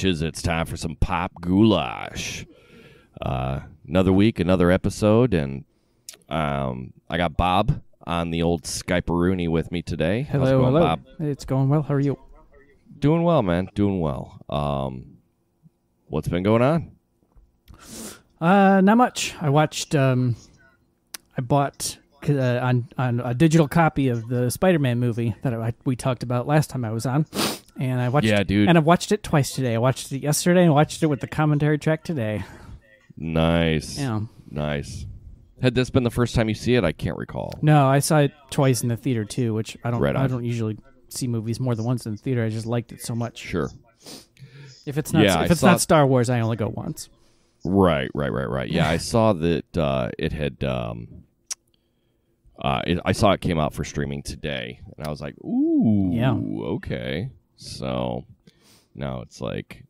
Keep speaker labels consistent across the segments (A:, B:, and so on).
A: bitches. It's time for some pop goulash. Uh, another week, another episode, and um, I got Bob on the old Skype with me today. How's it
B: Hello,
A: going,
B: hello.
A: Bob?
B: It's going well. How are you?
A: Doing well, man. Doing well. Um, what's been going on?
B: Uh, not much. I watched. Um, I bought uh, on on a digital copy of the Spider-Man movie that I, we talked about last time I was on, and I watched.
A: Yeah, dude.
B: And I watched it twice today. I watched it yesterday and watched it with the commentary track today.
A: Nice.
B: Yeah.
A: Nice. Had this been the first time you see it? I can't recall.
B: No, I saw it twice in the theater too, which I don't.
A: Right.
B: I don't usually see movies more than once in the theater. I just liked it so much.
A: Sure.
B: If it's not,
A: Yeah,
B: if it's not Star Wars, I only go once.
A: Right, right, right, right. Yeah, I saw that uh, it had. Um, uh, it, I saw it came out for streaming today, and I was like, "Ooh,
B: Yeah.
A: okay." So now it's like,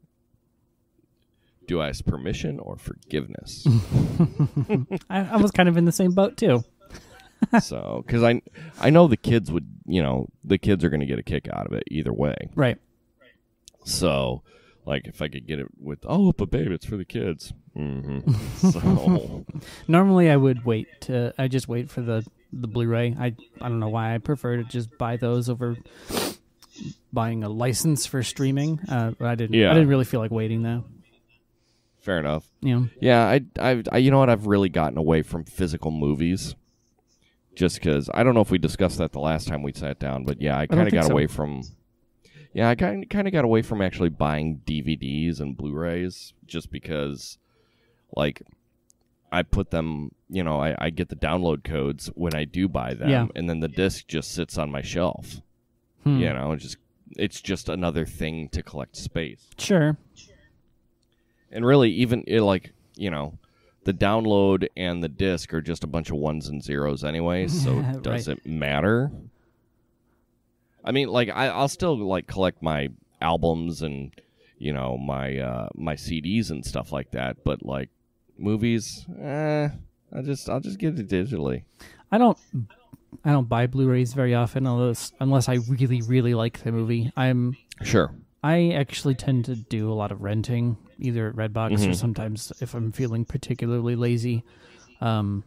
A: do I ask permission or forgiveness?
B: I, I was kind of in the same boat too.
A: so, because I, I know the kids would, you know, the kids are going to get a kick out of it either way.
B: Right.
A: So, like, if I could get it with, oh, but babe, it's for the kids. hmm so,
B: Normally, I would wait to. I just wait for the the Blu-ray. I I don't know why I prefer to just buy those over buying a license for streaming. Uh, I didn't.
A: Yeah.
B: I didn't really feel like waiting though.
A: fair enough.
B: Know.
A: Yeah, I, I, I, you know what? I've really gotten away from physical movies, just because I don't know if we discussed that the last time we sat down, but yeah, I kind of got
B: so.
A: away from. Yeah, I kind kind of got away from actually buying DVDs and Blu-rays, just because, like, I put them. You know, I, I get the download codes when I do buy them,
B: Yeah.
A: and then the disc just sits on my shelf.
B: Hmm.
A: You know, it's just it's just another thing to collect space.
B: Sure.
A: And really, even it, like you know, the download and the disc are just a bunch of ones and zeros anyway. So
B: Right.
A: does it matter? I mean, like I, I'll still like collect my albums and you know my uh, my CDs and stuff like that. But like movies, eh, I just I'll just get it digitally.
B: I don't. I don't buy Blu-rays very often unless unless I really really like the movie. I'm.
A: Sure.
B: I actually tend to do a lot of renting, either at Redbox or
A: Mhm.
B: sometimes if I'm feeling particularly lazy. Um,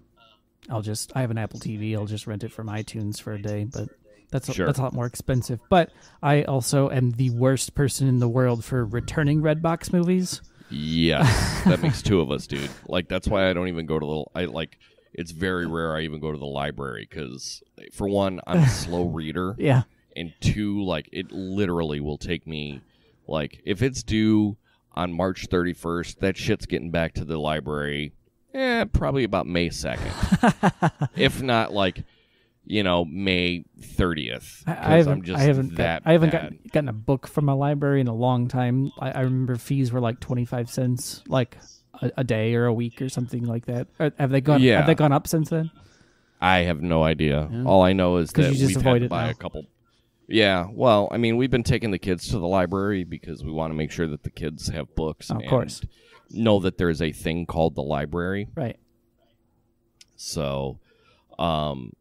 B: I'll just I have an Apple TV. I'll just rent it from iTunes for a day, but that's a,
A: Sure.
B: that's a lot more expensive. But I also am the worst person in the world for returning Redbox movies.
A: Yes, that makes two of us, dude. Like that's why I don't even go to the. I like. It's very rare I even go to the library because, for one, I'm a slow reader,
B: Yeah,
A: and two, like it literally will take me, like if it's due on March 31st, that shit's getting back to the library, eh, probably about May 2nd, if not like, you know, May 30th.
B: I, haven't.
A: I'm just
B: I haven't.
A: that
B: got, I haven't gotten, gotten a book from a library in a long time. I, I remember fees were like twenty five cents, like a, a day or a week or something like that. Or have they gone?
A: Yeah.
B: Have they gone up since then?
A: I have no idea.
B: Yeah.
A: All I know is that
B: you just
A: we've had to
B: it
A: buy
B: now.
A: a couple. Yeah, well, I mean, we've been taking the kids to the library because we want to make sure that the kids have books.
B: Of
A: and
B: course.
A: Know that there's a thing called the library.
B: Right.
A: So, um,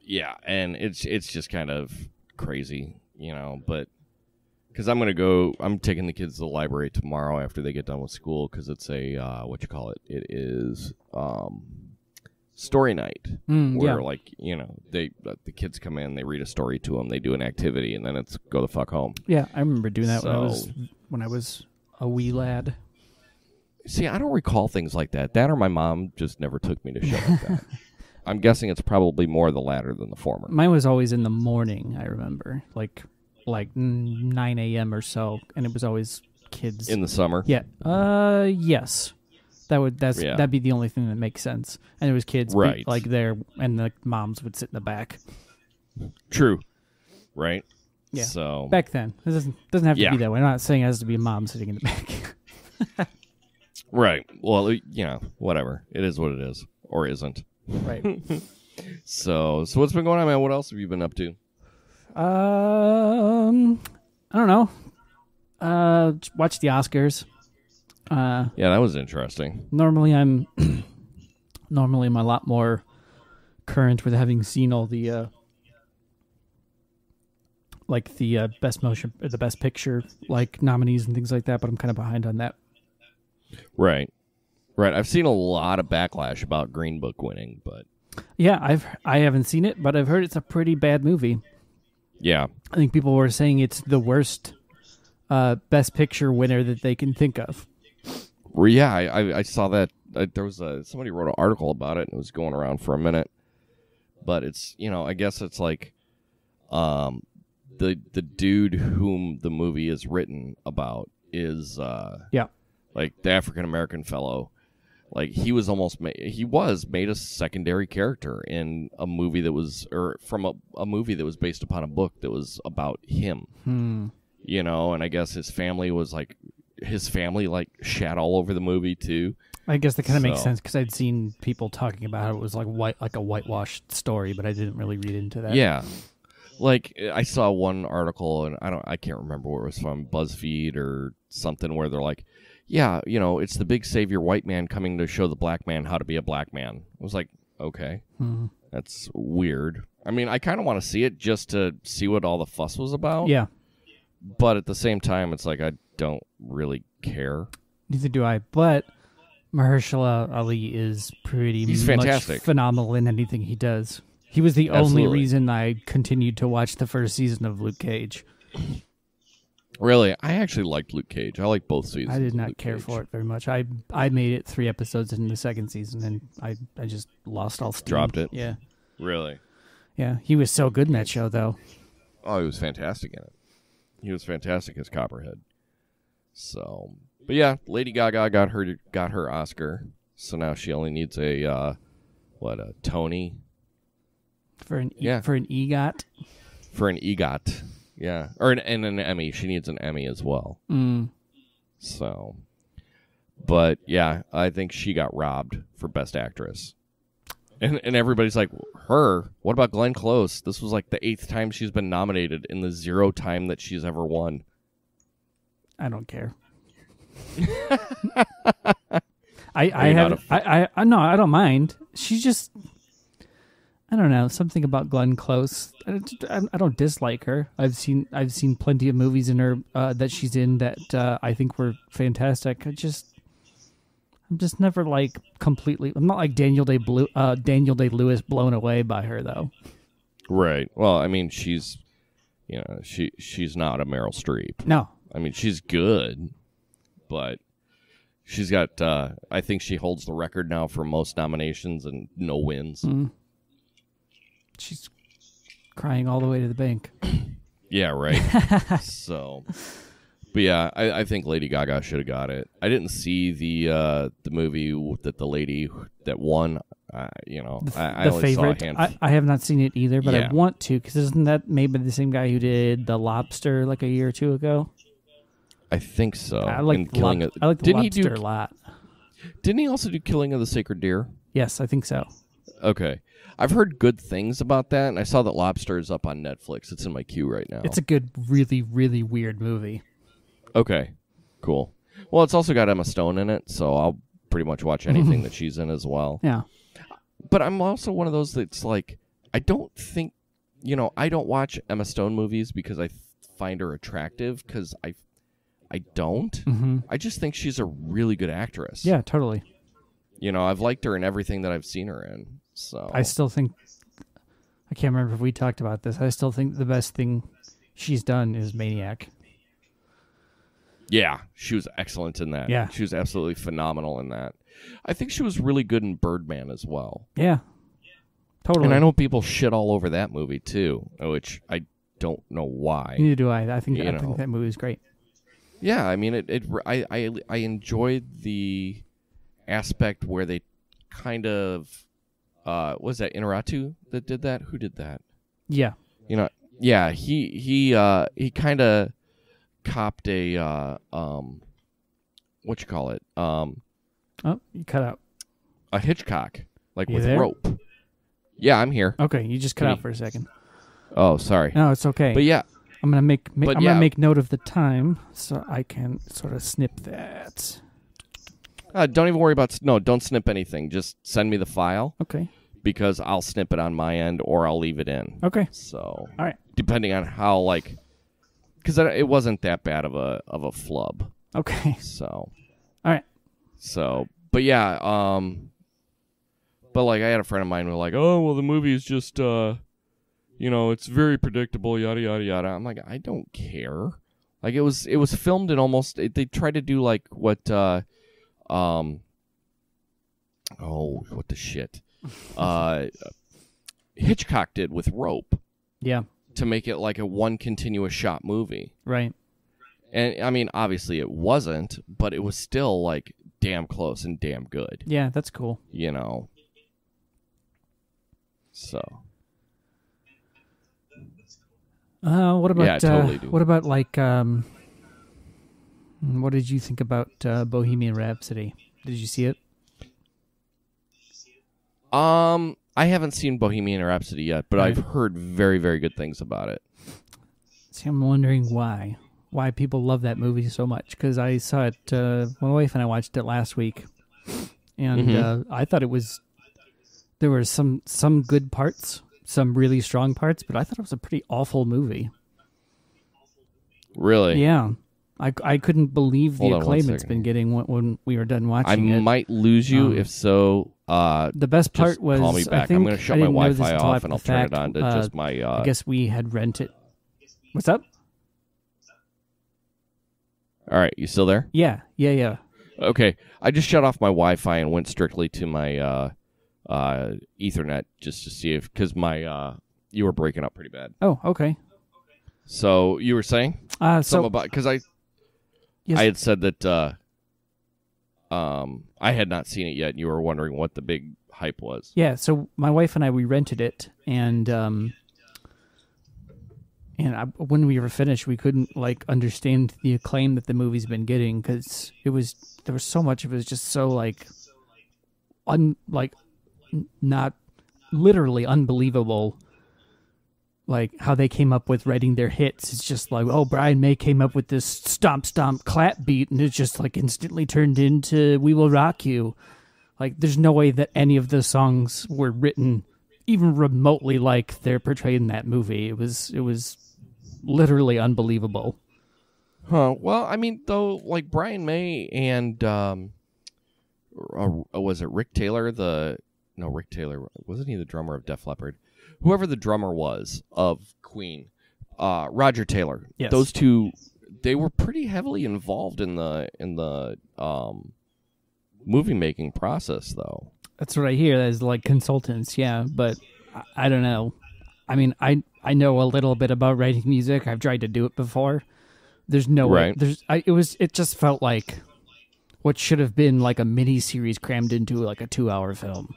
A: yeah, and it's it's just kind of crazy, you know. But because I'm gonna go, I'm taking the kids to the library tomorrow after they get done with school because it's a uh, what you call it? It is um, story night
B: Mm,
A: where
B: yeah.
A: like you know they uh, the kids come in, they read a story to them, they do an activity, and then it's go the fuck home.
B: Yeah, I remember doing that when I was when I was a wee lad.
A: See, I don't recall things like that. That or my mom just never took me to shit like that. I'm guessing it's probably more the latter than the former.
B: Mine was always in the morning. I remember, like like nine a.m. or so, and it was always kids.
A: In the summer,
B: yeah. Uh, yes. That would that's
A: Yeah.
B: that'd be the only thing that makes sense. And it was kids, be-
A: Right.
B: like there, and the moms would sit in the back.
A: true, right?
B: Yeah.
A: So
B: Back then, it doesn't doesn't have to
A: Yeah.
B: be that way. I'm not saying it has to be a mom sitting in the back.
A: right. Well, you know, whatever. It is what it is, or isn't.
B: right.
A: So, so what's been going on, man? What else have you been up to?
B: Um, I don't know. Uh, watch the Oscars. Uh,
A: Yeah, that was interesting.
B: normally I'm normally I'm a lot more current with having seen all the uh, like the uh, best motion, or the best picture, like nominees and things like that. But I'm kind of behind on that.
A: Right. Right. I've seen a lot of backlash about Green Book winning, but
B: Yeah, I've I haven't seen it, but I've heard it's a pretty bad movie.
A: Yeah.
B: I think people were saying it's the worst uh, best picture winner that they can think of.
A: Well, yeah, I, I, I saw that. Uh, there was a somebody wrote an article about it and it was going around for a minute. But it's you know I guess it's like, um, the the dude whom the movie is written about is uh
B: Yeah.
A: like the African American fellow. Like he was almost ma- he was made a secondary character in a movie that was or from a, a movie that was based upon a book that was about him
B: Hmm.
A: you know and i guess his family was like his family like shat all over the movie too
B: I guess that kind of makes sense because I'd seen people talking about how it was like white, like a whitewashed story, but I didn't really read into that.
A: yeah like i saw one article and i don't i can't remember where it was from buzzfeed or something where they're like yeah you know it's the big savior white man coming to show the black man how to be a black man i was like okay
B: Mhm.
A: that's weird i mean i kind of want to see it just to see what all the fuss was about
B: Yeah.
A: but at the same time it's like i don't really care
B: Neither do I. But Mahershala Ali is pretty
A: He's
B: much
A: fantastic.
B: phenomenal in anything he does. He was the only reason I continued to watch the first season of Luke Cage.
A: Really i actually liked luke cage i like both seasons
B: I did not care
A: Cage.
B: for it very much. I I made it three episodes in the second season, and I I just lost all steam.
A: Dropped it?
B: Yeah,
A: really
B: yeah. He was so good in that show, though.
A: Oh, he was fantastic in it. He was fantastic as Copperhead. So, but yeah, Lady Gaga got her got her Oscar. So now she only needs a uh, what a Tony
B: For an e-
A: Yeah.
B: for an EGOT.
A: for an EGOT. Yeah, or an and an Emmy. She needs an Emmy as well.
B: Mm.
A: So, but yeah, I think she got robbed for Best Actress. And, and everybody's like, her? What about Glenn Close? This was like the eighth time she's been nominated in the zero time that she's ever won.
B: I don't care. I I have I, I I no I don't mind. She's just I don't know something about Glenn Close. I, don't- I don't dislike her. I've seen I've seen plenty of movies in her uh, that she's in that uh, I think were fantastic. I just I'm just never like completely. I'm not like Daniel Day Blue uh, Daniel Day Lewis blown away by her though.
A: Right. Well, I mean, she's, you know, she she's not a Meryl Streep.
B: No,
A: I mean, she's good, but she's got. Uh, I think she holds the record now for most nominations and no wins.
B: Mm. She's crying all the way to the bank.
A: Yeah. Right. so, but yeah, I, I think Lady Gaga should have got it. I didn't see the uh, the movie that the lady that won. Uh, you know, I, I
B: the favorite.
A: a.
B: I, I have not seen it either, but
A: Yeah.
B: I want to because isn't that made by the same guy who did The Lobster like a year or two ago?
A: I think so.
B: I like
A: killing
B: lob-
A: of,
B: I like the
A: didn't
B: Lobster
A: he
B: a lot.
A: Didn't he also do Killing of the Sacred Deer?
B: Yes, I think so.
A: Okay. I've heard good things about that, and I saw that Lobster is up on Netflix. It's in my queue right now.
B: It's a good, really, really weird movie.
A: okay, cool. Well, it's also got Emma Stone in it, so I'll pretty much watch anything that she's in as well.
B: Yeah,
A: But I'm also one of those that's like, I don't think, you know, I don't watch Emma Stone movies because I find her attractive, because I, I don't.
B: hmm
A: I just think she's a really good actress.
B: yeah, totally.
A: You know, I've liked her in everything that I've seen her in. So
B: I still think I can't remember if we talked about this. I still think the best thing she's done is Maniac.
A: Yeah, she was excellent in that.
B: Yeah.
A: She was absolutely phenomenal in that. I think she was really good in Birdman as well.
B: Yeah, totally.
A: And I know people shit all over that movie too, which I don't know why.
B: Neither do I. I think
A: You
B: I
A: know.
B: think that movie is great.
A: Yeah, I mean it, it I, I I enjoyed the aspect where they kind of uh was that Iñárritu that did that? Who did that?
B: Yeah,
A: You know, yeah, he he uh he kind of copped a uh um what you call it? Um
B: Oh, you cut out.
A: a Hitchcock, like
B: You
A: with
B: there?
A: rope. Yeah, I'm here.
B: Okay, you just cut
A: Can
B: out
A: you-
B: for a second.
A: Oh, sorry.
B: No, it's okay.
A: But yeah,
B: I'm gonna make, ma-
A: But
B: I'm
A: yeah.
B: gonna make note of the time so I can sort of snip that.
A: Uh, don't even worry about no. Don't snip anything. Just send me the file
B: Okay.
A: because I'll snip it on my end or I'll leave it in.
B: Okay.
A: So
B: All right.
A: depending on how like, because it wasn't that bad of a of a flub.
B: Okay.
A: So
B: All right.
A: so, but yeah, um, but like I had a friend of mine who was like, oh well, the movie is just uh, you know, it's very predictable, yada yada yada. I'm like, I don't care. Like it was it was filmed in almost it, they tried to do like what uh, um, oh what the shit, uh, Hitchcock did with Rope
B: Yeah.
A: to make it like a one continuous shot movie.
B: Right.
A: And I mean, obviously it wasn't, but it was still like damn close and damn good,
B: Yeah, that's cool.
A: you know. So
B: Uh, what about
A: Yeah, totally
B: uh, what about like um, what did you think about uh, Bohemian Rhapsody? Did you see it?
A: Um, I haven't seen Bohemian Rhapsody yet, but
B: Right.
A: I've heard very, very good things about it.
B: See, I'm wondering why why people love that movie so much because I saw it. Uh, my wife and I watched it last week, and
A: Mhm.
B: uh, I thought it was there were some some good parts, some really strong parts, but I thought it was a pretty awful movie.
A: Really,
B: Yeah, I, I couldn't believe the
A: Hold on one
B: acclaim it's
A: second.
B: been getting when, when we were done
A: I
B: watching it.
A: might lose you
B: Um,
A: if so. Uh,
B: the best part
A: just
B: was
A: call me
B: I
A: back.
B: think
A: I'm going to shut my
B: didn't know this
A: Wi-Fi
B: until
A: off
B: after
A: and I'll
B: the
A: turn it
B: fact.
A: on to
B: Uh,
A: just my. Uh,
B: I guess we had rented. What's up?
A: All right, you still there?
B: Yeah, yeah, yeah.
A: Okay, I just shut off my Wi-Fi and went strictly to my uh, uh, Ethernet just to see if because my uh, you were breaking up pretty bad.
B: Oh, okay.
A: So you were saying
B: Uh,
A: something
B: so
A: about because I
B: yes,
A: I had said that uh, um I had not seen it yet. and You were wondering what the big hype was.
B: Yeah, so my wife and I we rented it, and um, and I, when we were finished, we couldn't like understand the acclaim that the movie's been getting because it was there was so much of it was just so like un like not literally unbelievable. Like how they came up with writing their hits. It's just like, oh, Brian May came up with this stomp stomp clap beat, and it just like instantly turned into "We Will Rock You." Like, there's no way that any of the songs were written even remotely like they're portrayed in that movie. It was it was literally unbelievable.
A: Huh. Well, I mean, though, like Brian May and um, uh, was it Rick Taylor? The no, Rick Taylor wasn't he the drummer of Def Leppard? Whoever the drummer was of Queen, uh, Roger Taylor.
B: Yes.
A: Those two, they were pretty heavily involved in the in the um, movie making process, though.
B: That's what I hear as like consultants, yeah, but I, I don't know. I mean, I I know a little bit about writing music. I've tried to do it before. There's no way. There's I, it was it just felt like what should have been like a mini series crammed into like a 2-hour film.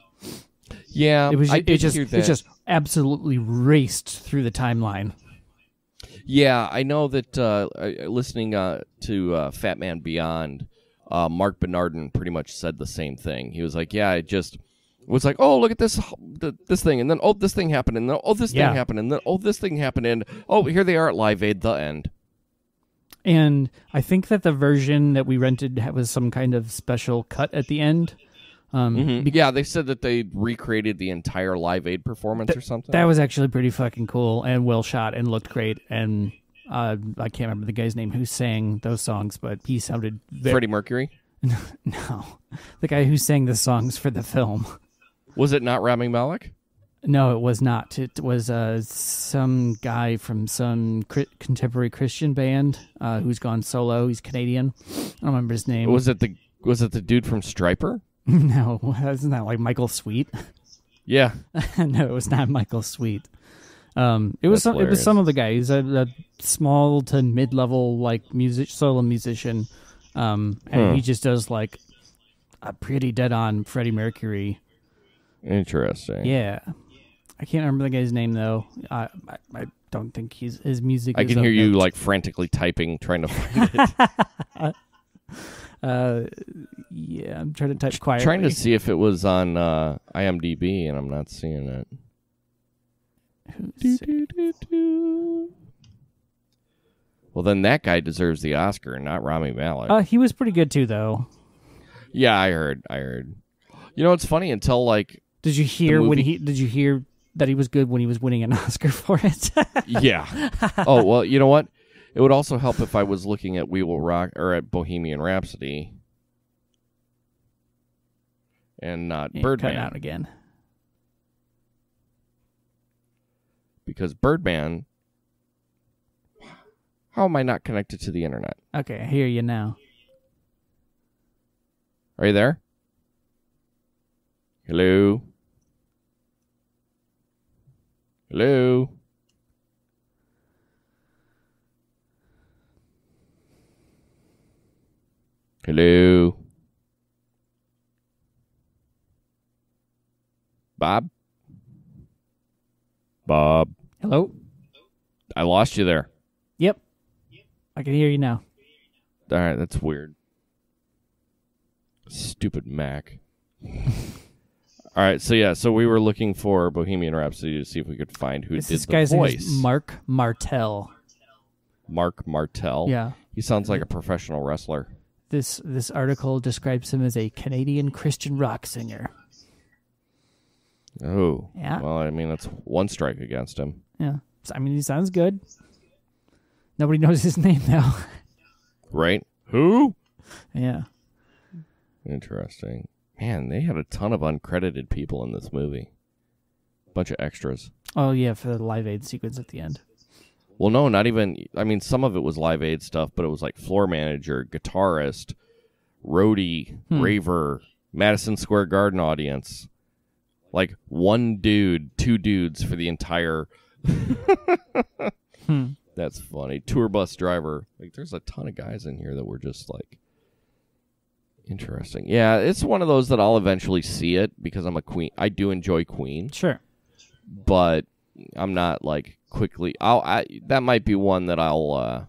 A: Yeah,
B: It was
A: I
B: it just it just absolutely raced through the timeline.
A: Yeah, I know that uh, uh, listening uh, to uh, Fat Man Beyond, uh, Marc Bernardin pretty much said the same thing. He was like, "Yeah, it just was like, oh, look at this this thing, and then oh, this thing happened, and then oh, this
B: Yeah.
A: thing happened, and then oh, this thing happened, and oh, here they are at Live Aid, the end."
B: And I think that the version that we rented was some kind of special cut at the end. Um,
A: Mhm. yeah, they said that they recreated the entire Live Aid performance or something.
B: That was actually pretty fucking cool and well shot and looked great. And uh, I can't remember the guy's name who sang those songs, but he sounded very
A: Freddie Mercury.
B: no, the guy who sang the songs for the film.
A: Was it not Rami Malek?
B: No, it was not. It was uh, some guy from some cri- contemporary Christian band uh, who's gone solo. He's Canadian. I don't remember his name.
A: Was it the was it the dude from Stryper?
B: no, isn't that like Michael Sweet?
A: Yeah.
B: no, it was not Michael Sweet. Um, it was some, it was some of the guys, a, a small to mid level like music solo musician, um, and
A: Huh.
B: he just does like a pretty dead on Freddie Mercury.
A: Interesting.
B: Yeah, I can't remember the guy's name though. I I, I don't think he's his music.
A: I can hear you
B: note.
A: like frantically typing, trying to find it.
B: Uh, yeah, I'm trying to type quietly.
A: trying to see if it was on uh, IMDb, and I'm not seeing it. Well, then that guy deserves the Oscar, not Rami Malek.
B: Uh, he was pretty good too, though.
A: yeah, I heard. I heard. You know, it's funny until like
B: Did you hear when he? Did you hear that he was good when he was winning an Oscar for it?
A: yeah. Oh well, you know what? It would also help if I was looking at We Will Rock or at Bohemian Rhapsody, and not
B: Yeah,
A: Birdman.
B: Out again.
A: because Birdman. How am I not connected to the internet?
B: Okay, I hear you now.
A: Are you there? Hello? Hello? Hello? Bob? Bob?
B: Hello.
A: I lost you there.
B: Yep. I can hear you now.
A: All right, that's weird. Stupid Mac. All right, so yeah, so we were looking for Bohemian Rhapsody to see if we could find who
B: This,
A: did
B: this
A: the
B: guy's name
A: voice.
B: is Marc Martel.
A: Marc Martel.
B: Yeah.
A: he sounds like a professional wrestler.
B: This this article describes him as a Canadian Christian rock singer.
A: Oh,
B: Yeah.
A: Well, I mean, that's one strike against him.
B: Yeah. I mean, he sounds good. Nobody knows his name though.
A: Right? Who?
B: yeah.
A: Interesting. Man, they had a ton of uncredited people in this movie. Bunch of extras.
B: Oh yeah, for the Live Aid sequence at the end.
A: Well, no, not even. I mean, some of it was Live Aid stuff, but it was like floor manager, guitarist, roadie,
B: Hmm.
A: raver, Madison Square Garden audience. Like one dude, two dudes for the entire.
B: Hmm.
A: That's funny. Tour bus driver. Like, there's a ton of guys in here that were just like interesting. Yeah, it's one of those that I'll eventually see it because I'm a Queen. I do enjoy Queen
B: Sure.
A: but I'm not like quickly. I'll I that might be one that I'll uh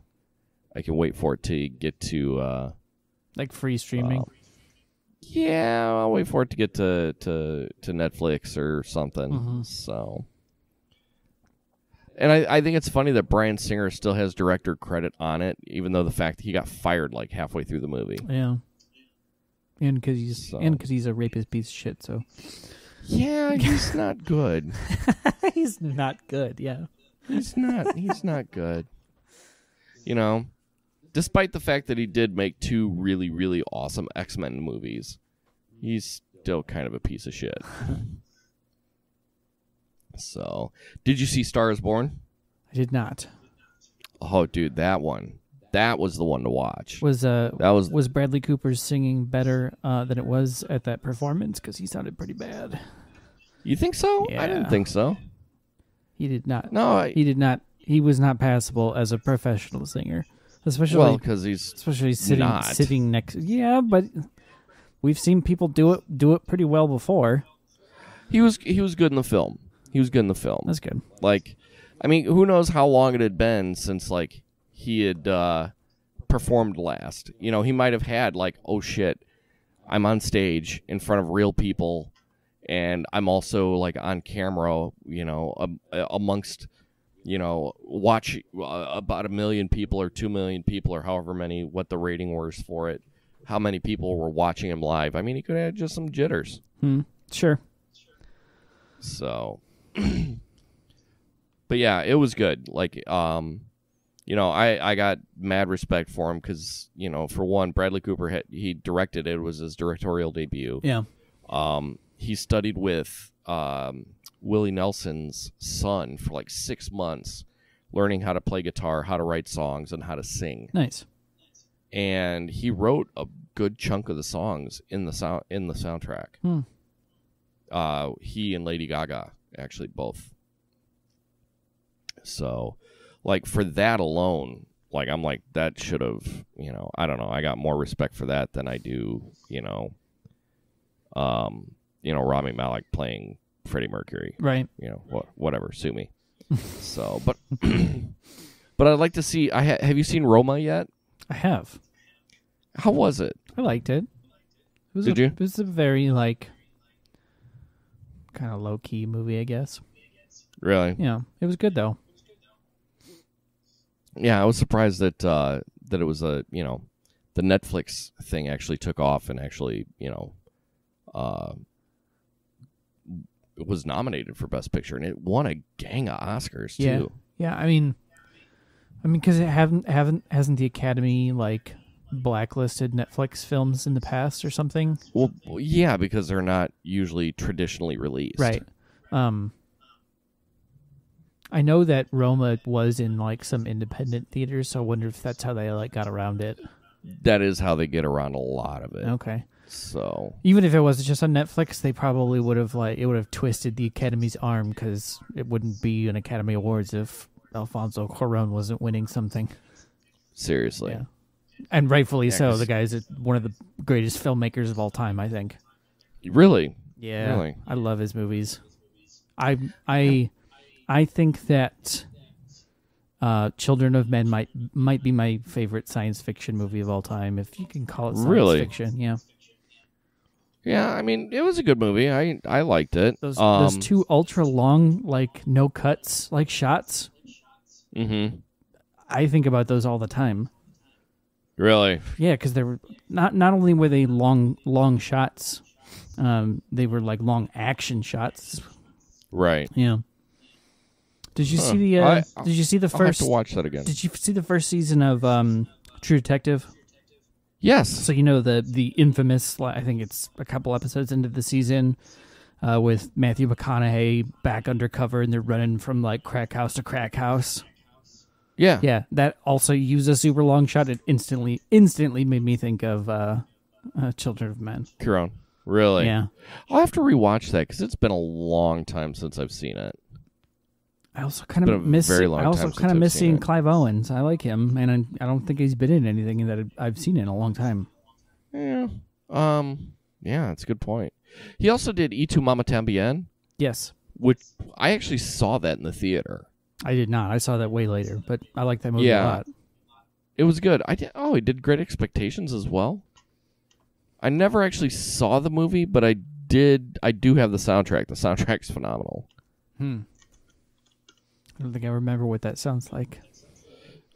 A: I can wait for it to get to uh
B: Like free streaming.
A: uh, yeah, I'll wait for it to get to to to Netflix or something.
B: Mhm.
A: So and I, I think it's funny that Bryan Singer still has director credit on it, even though the fact that he got fired like halfway through the movie.
B: yeah. And because he's
A: So-
B: and because he's a rapist piece of shit, so
A: Yeah, he's not good.
B: he's not good. Yeah.
A: He's not. He's not good. You know, despite the fact that he did make two really, really awesome X Men movies, he's still kind of a piece of shit. so, did you see Star is Born?
B: I did not.
A: Oh, dude, that one. That was the one to watch.
B: Was uh
A: That was
B: was Bradley Cooper's singing better uh, than it was at that performance? Because he sounded pretty bad.
A: You think so? I didn't think so.
B: He did not.
A: No, I,
B: He did not. He was not passable as a professional singer, especially
A: well, because he's
B: especially sitting
A: not.
B: sitting next. Yeah, but we've seen people do it do it pretty well before.
A: he was he was good in the film. He was good in the film.
B: That's good.
A: Like, I mean, who knows how long it had been since like he had uh, performed last? You know, he might have had like, oh shit, I'm on stage in front of real people, and I'm also like on camera. You know, um, amongst you know, watch uh, about a million people or two million people or however many what the rating was for it. How many people were watching him live? I mean, he could have had just some jitters.
B: Hmm. Sure.
A: So, but yeah, it was good. Like, um, you know, I I got mad respect for him because you know, for one, Bradley Cooper had, he directed it. it was his directorial debut.
B: Yeah.
A: Um, he studied with um Willie Nelson's son for like six months, learning how to play guitar, how to write songs, and how to sing.
B: Nice.
A: And he wrote a good chunk of the songs in the sound in the soundtrack
B: Hmm.
A: uh, he and Lady Gaga actually both. So, like for that alone, like I'm like that should have, you know, I don't know, I got more respect for that than I do, you know, um, you know, Rami Malek playing Freddie Mercury,
B: Right.
A: you know, wha- whatever, sue me. so, but but I'd like to see. I ha- have you seen Roma yet?
B: I have.
A: How was it?
B: I liked it. It was
A: Did
B: a,
A: you?
B: It was a very like kind of low key movie, I guess.
A: Really?
B: Yeah, it was good though.
A: Yeah, I was surprised that uh, that it was a you know the Netflix thing actually took off and actually you know uh, was nominated for Best Picture, and it won a gang of Oscars
B: Yeah.
A: too.
B: Yeah, I mean, I mean, because it haven't haven't hasn't the Academy like blacklisted Netflix films in the past or something?
A: Well, yeah, because they're not usually traditionally released.
B: Right. Um. I know that Roma was in like some independent theaters, so I wonder if that's how they like got around it.
A: That is how they get around a lot of it.
B: Okay.
A: So
B: Even if it was just on Netflix, they probably would have like it would have twisted the Academy's arm because it wouldn't be an Academy Awards if Alfonso Cuarón wasn't winning something.
A: seriously,
B: Yeah. And rightfully
A: Yeah,
B: so. The guy's one of the greatest filmmakers of all time, I think.
A: really,
B: Yeah,
A: Really?
B: I love his movies. I I I think that uh, Children of Men might might be my favorite science fiction movie of all time, if you can call it science
A: Really?
B: fiction. Yeah,
A: yeah. I mean, it was a good movie. I I liked it.
B: those
A: um,
B: those two ultra long, like no cuts, like shots.
A: Mm-hmm.
B: I think about those all the time.
A: Really,
B: Yeah, because they were not not only were they long long shots, um, they were like long action shots.
A: right.
B: Yeah. Did you
A: Huh.
B: see the? Uh,
A: I-
B: did you see the
A: I'll have
B: first?
A: to watch that again.
B: Did you see the first season of um, True Detective?
A: Yes.
B: So you know the the infamous. I think it's a couple episodes into the season, uh, with Matthew McConaughey back undercover, and they're running from like crack house to crack house.
A: Yeah.
B: Yeah, that also used a super long shot. It instantly instantly made me think of uh, uh, Children of Men.
A: Cuarón. Really.
B: Yeah,
A: I'll have to rewatch that because it's been a long time since I've seen it.
B: I also kind of miss. I also kind of miss seeing
A: it.
B: Clive Owens. I like him, and I, I don't think he's been in anything that I've seen in a long time.
A: Yeah. Um. Yeah, that's a good point. He also did E tu Mama Tambien,
B: Yes,
A: which I actually saw that in the theater.
B: I did not. I saw that way later, but I like that movie
A: Yeah.
B: a lot.
A: It was good. I did. Oh, he did Great Expectations as well. I never actually saw the movie, but I did. I do have the soundtrack. The soundtrack's phenomenal.
B: Hmm. I don't think I remember what that sounds like.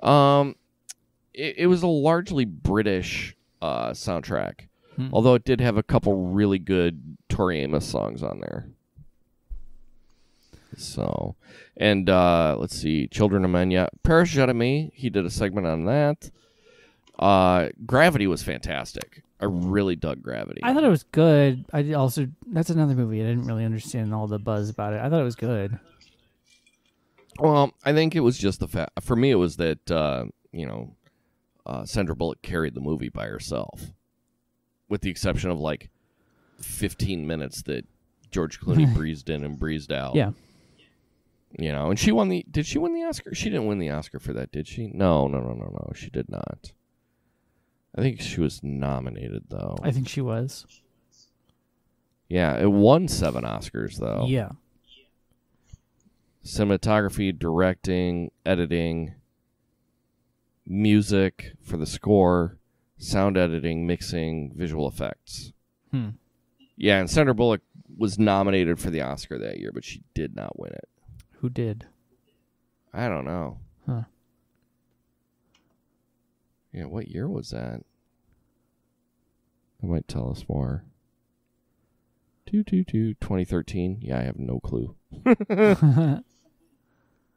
A: Um, it, it was a largely British uh, soundtrack,
B: Hmm.
A: although it did have a couple really good Tori Amos songs on there. So, and uh, let's see, Children of Men. Yeah, Paris je t'aime. He did a segment on that. Uh, Gravity was fantastic. I really dug Gravity.
B: I thought it was good. I did also that's another movie I didn't really understand all the buzz about it. I thought it was good.
A: Well, I think it was just the fact. For me, it was that uh, you know, uh, Sandra Bullock carried the movie by herself, with the exception of like fifteen minutes that George Clooney breezed in and breezed out.
B: Yeah.
A: you know, and she won the. Did she win the Oscar? She didn't win the Oscar for that, did she? No, no, no, no, no. She did not. I think she was nominated though.
B: I think she was.
A: yeah, it won seven Oscars though.
B: Yeah.
A: Cinematography, directing, editing, music for the score, sound editing, mixing, visual effects.
B: Hmm.
A: Yeah, and Sandra Bullock was nominated for the Oscar that year, but she did not win it.
B: Who did?
A: I don't know.
B: Huh.
A: Yeah, what year was that? That might tell us more. 222 2013. Yeah, I have no clue.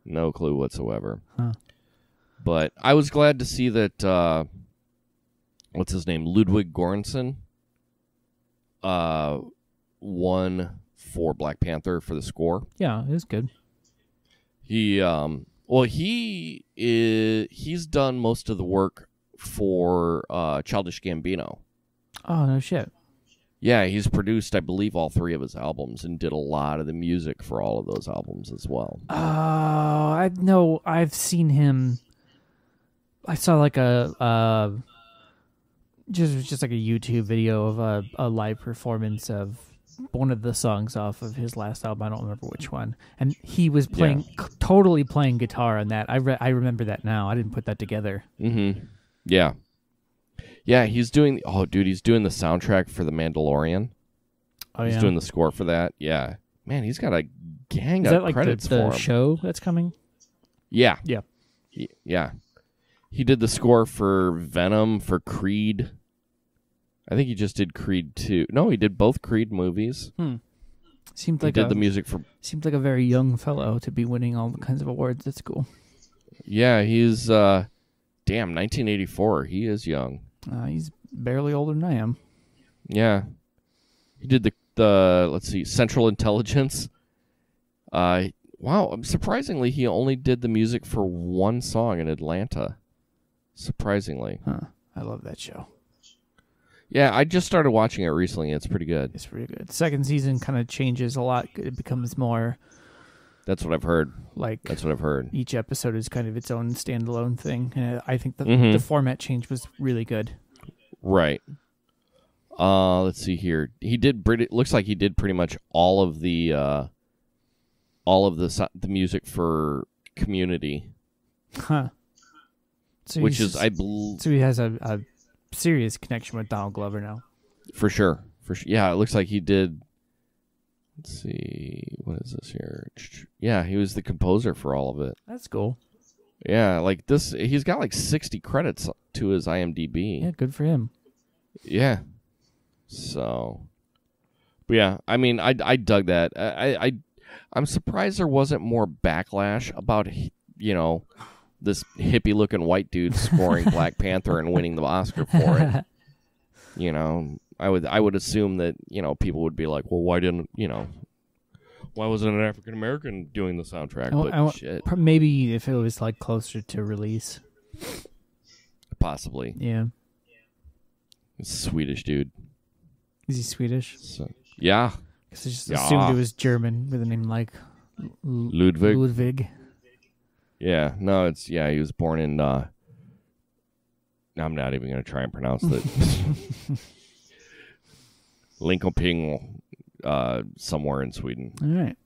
A: No clue whatsoever.
B: Huh.
A: But I was glad to see that uh what's his name? Ludwig Göransson uh won for Black Panther for the score.
B: yeah, it was good.
A: He um well he is he's done most of the work for uh Childish Gambino.
B: Oh no shit.
A: Yeah, he's produced I believe all three of his albums and did a lot of the music for all of those albums as well.
B: Oh, I know. I've seen him. I saw like a uh, just just like a YouTube video of a, a live performance of one of the songs off of his last album. I don't remember which one, and he was playing c- totally playing guitar on that. I re- I remember that now. I didn't put that together.
A: Mm-hmm. Yeah. Yeah, he's doing. Oh, dude, he's doing the soundtrack for The Mandalorian.
B: Oh
A: he's
B: yeah,
A: doing the score for that. Yeah, man, he's got a gang
B: is
A: of
B: that like the,
A: credits
B: the
A: for him.
B: show that's coming?
A: Yeah,
B: Yeah.
A: He- yeah. He did the score for Venom for Creed. I think he just did Creed two. No, he did both Creed movies.
B: Hmm. Seemed
A: He
B: like
A: did
B: a
A: the music for.
B: seemed like a very young fellow to be winning all kinds of awards. That's cool.
A: Yeah, he's. uh Damn, 1984. He is young.
B: Uh, he's barely older than I am.
A: Yeah, he did the the. Let's see, Central Intelligence. Uh, wow. Surprisingly, he only did the music for one song in Atlanta. Surprisingly,
B: Huh. I love that show.
A: yeah. I just started watching it recently. It's pretty good.
B: It's pretty good. Second season kind of changes a lot. It becomes more
A: That's what I've heard.
B: like
A: That's what I've heard.
B: each episode is kind of its own standalone thing. And I think the
A: Mhm.
B: the format change was really good.
A: Right. Uh, let's see here. He did. Pretty, looks like he did pretty much all of the, uh, all of the the music for Community,
B: Huh. So
A: which is I bel
B: so he has a, a serious connection with Donald Glover now.
A: for sure. For sure. Yeah, it looks like he did. Let's see. What is this here? Yeah, he was the composer for all of it.
B: That's cool.
A: Yeah, like this. He's got like sixty credits to his IMDb.
B: Yeah, good for him.
A: Yeah. So, but yeah, I mean, I I dug that. I I I'm surprised there wasn't more backlash about you know this hippie looking white dude scoring Black Panther and winning the Oscar for it. You know, I would I would assume that you know people would be like, well, why didn't you know? Why wasn't an African American doing the soundtrack?
B: I
A: but
B: I
A: shit,
B: Maybe if it was like closer to release.
A: possibly
B: Yeah.
A: Swedish dude.
B: Is he Swedish?
A: So, yeah,
B: Because I just
A: Yeah.
B: assumed it was German with a name like L-
A: Ludwig.
B: Ludwig.
A: Yeah, no, it's yeah. He was born in. uh I'm not even going to try and pronounce it. Linköping, uh, somewhere in Sweden.
B: All right.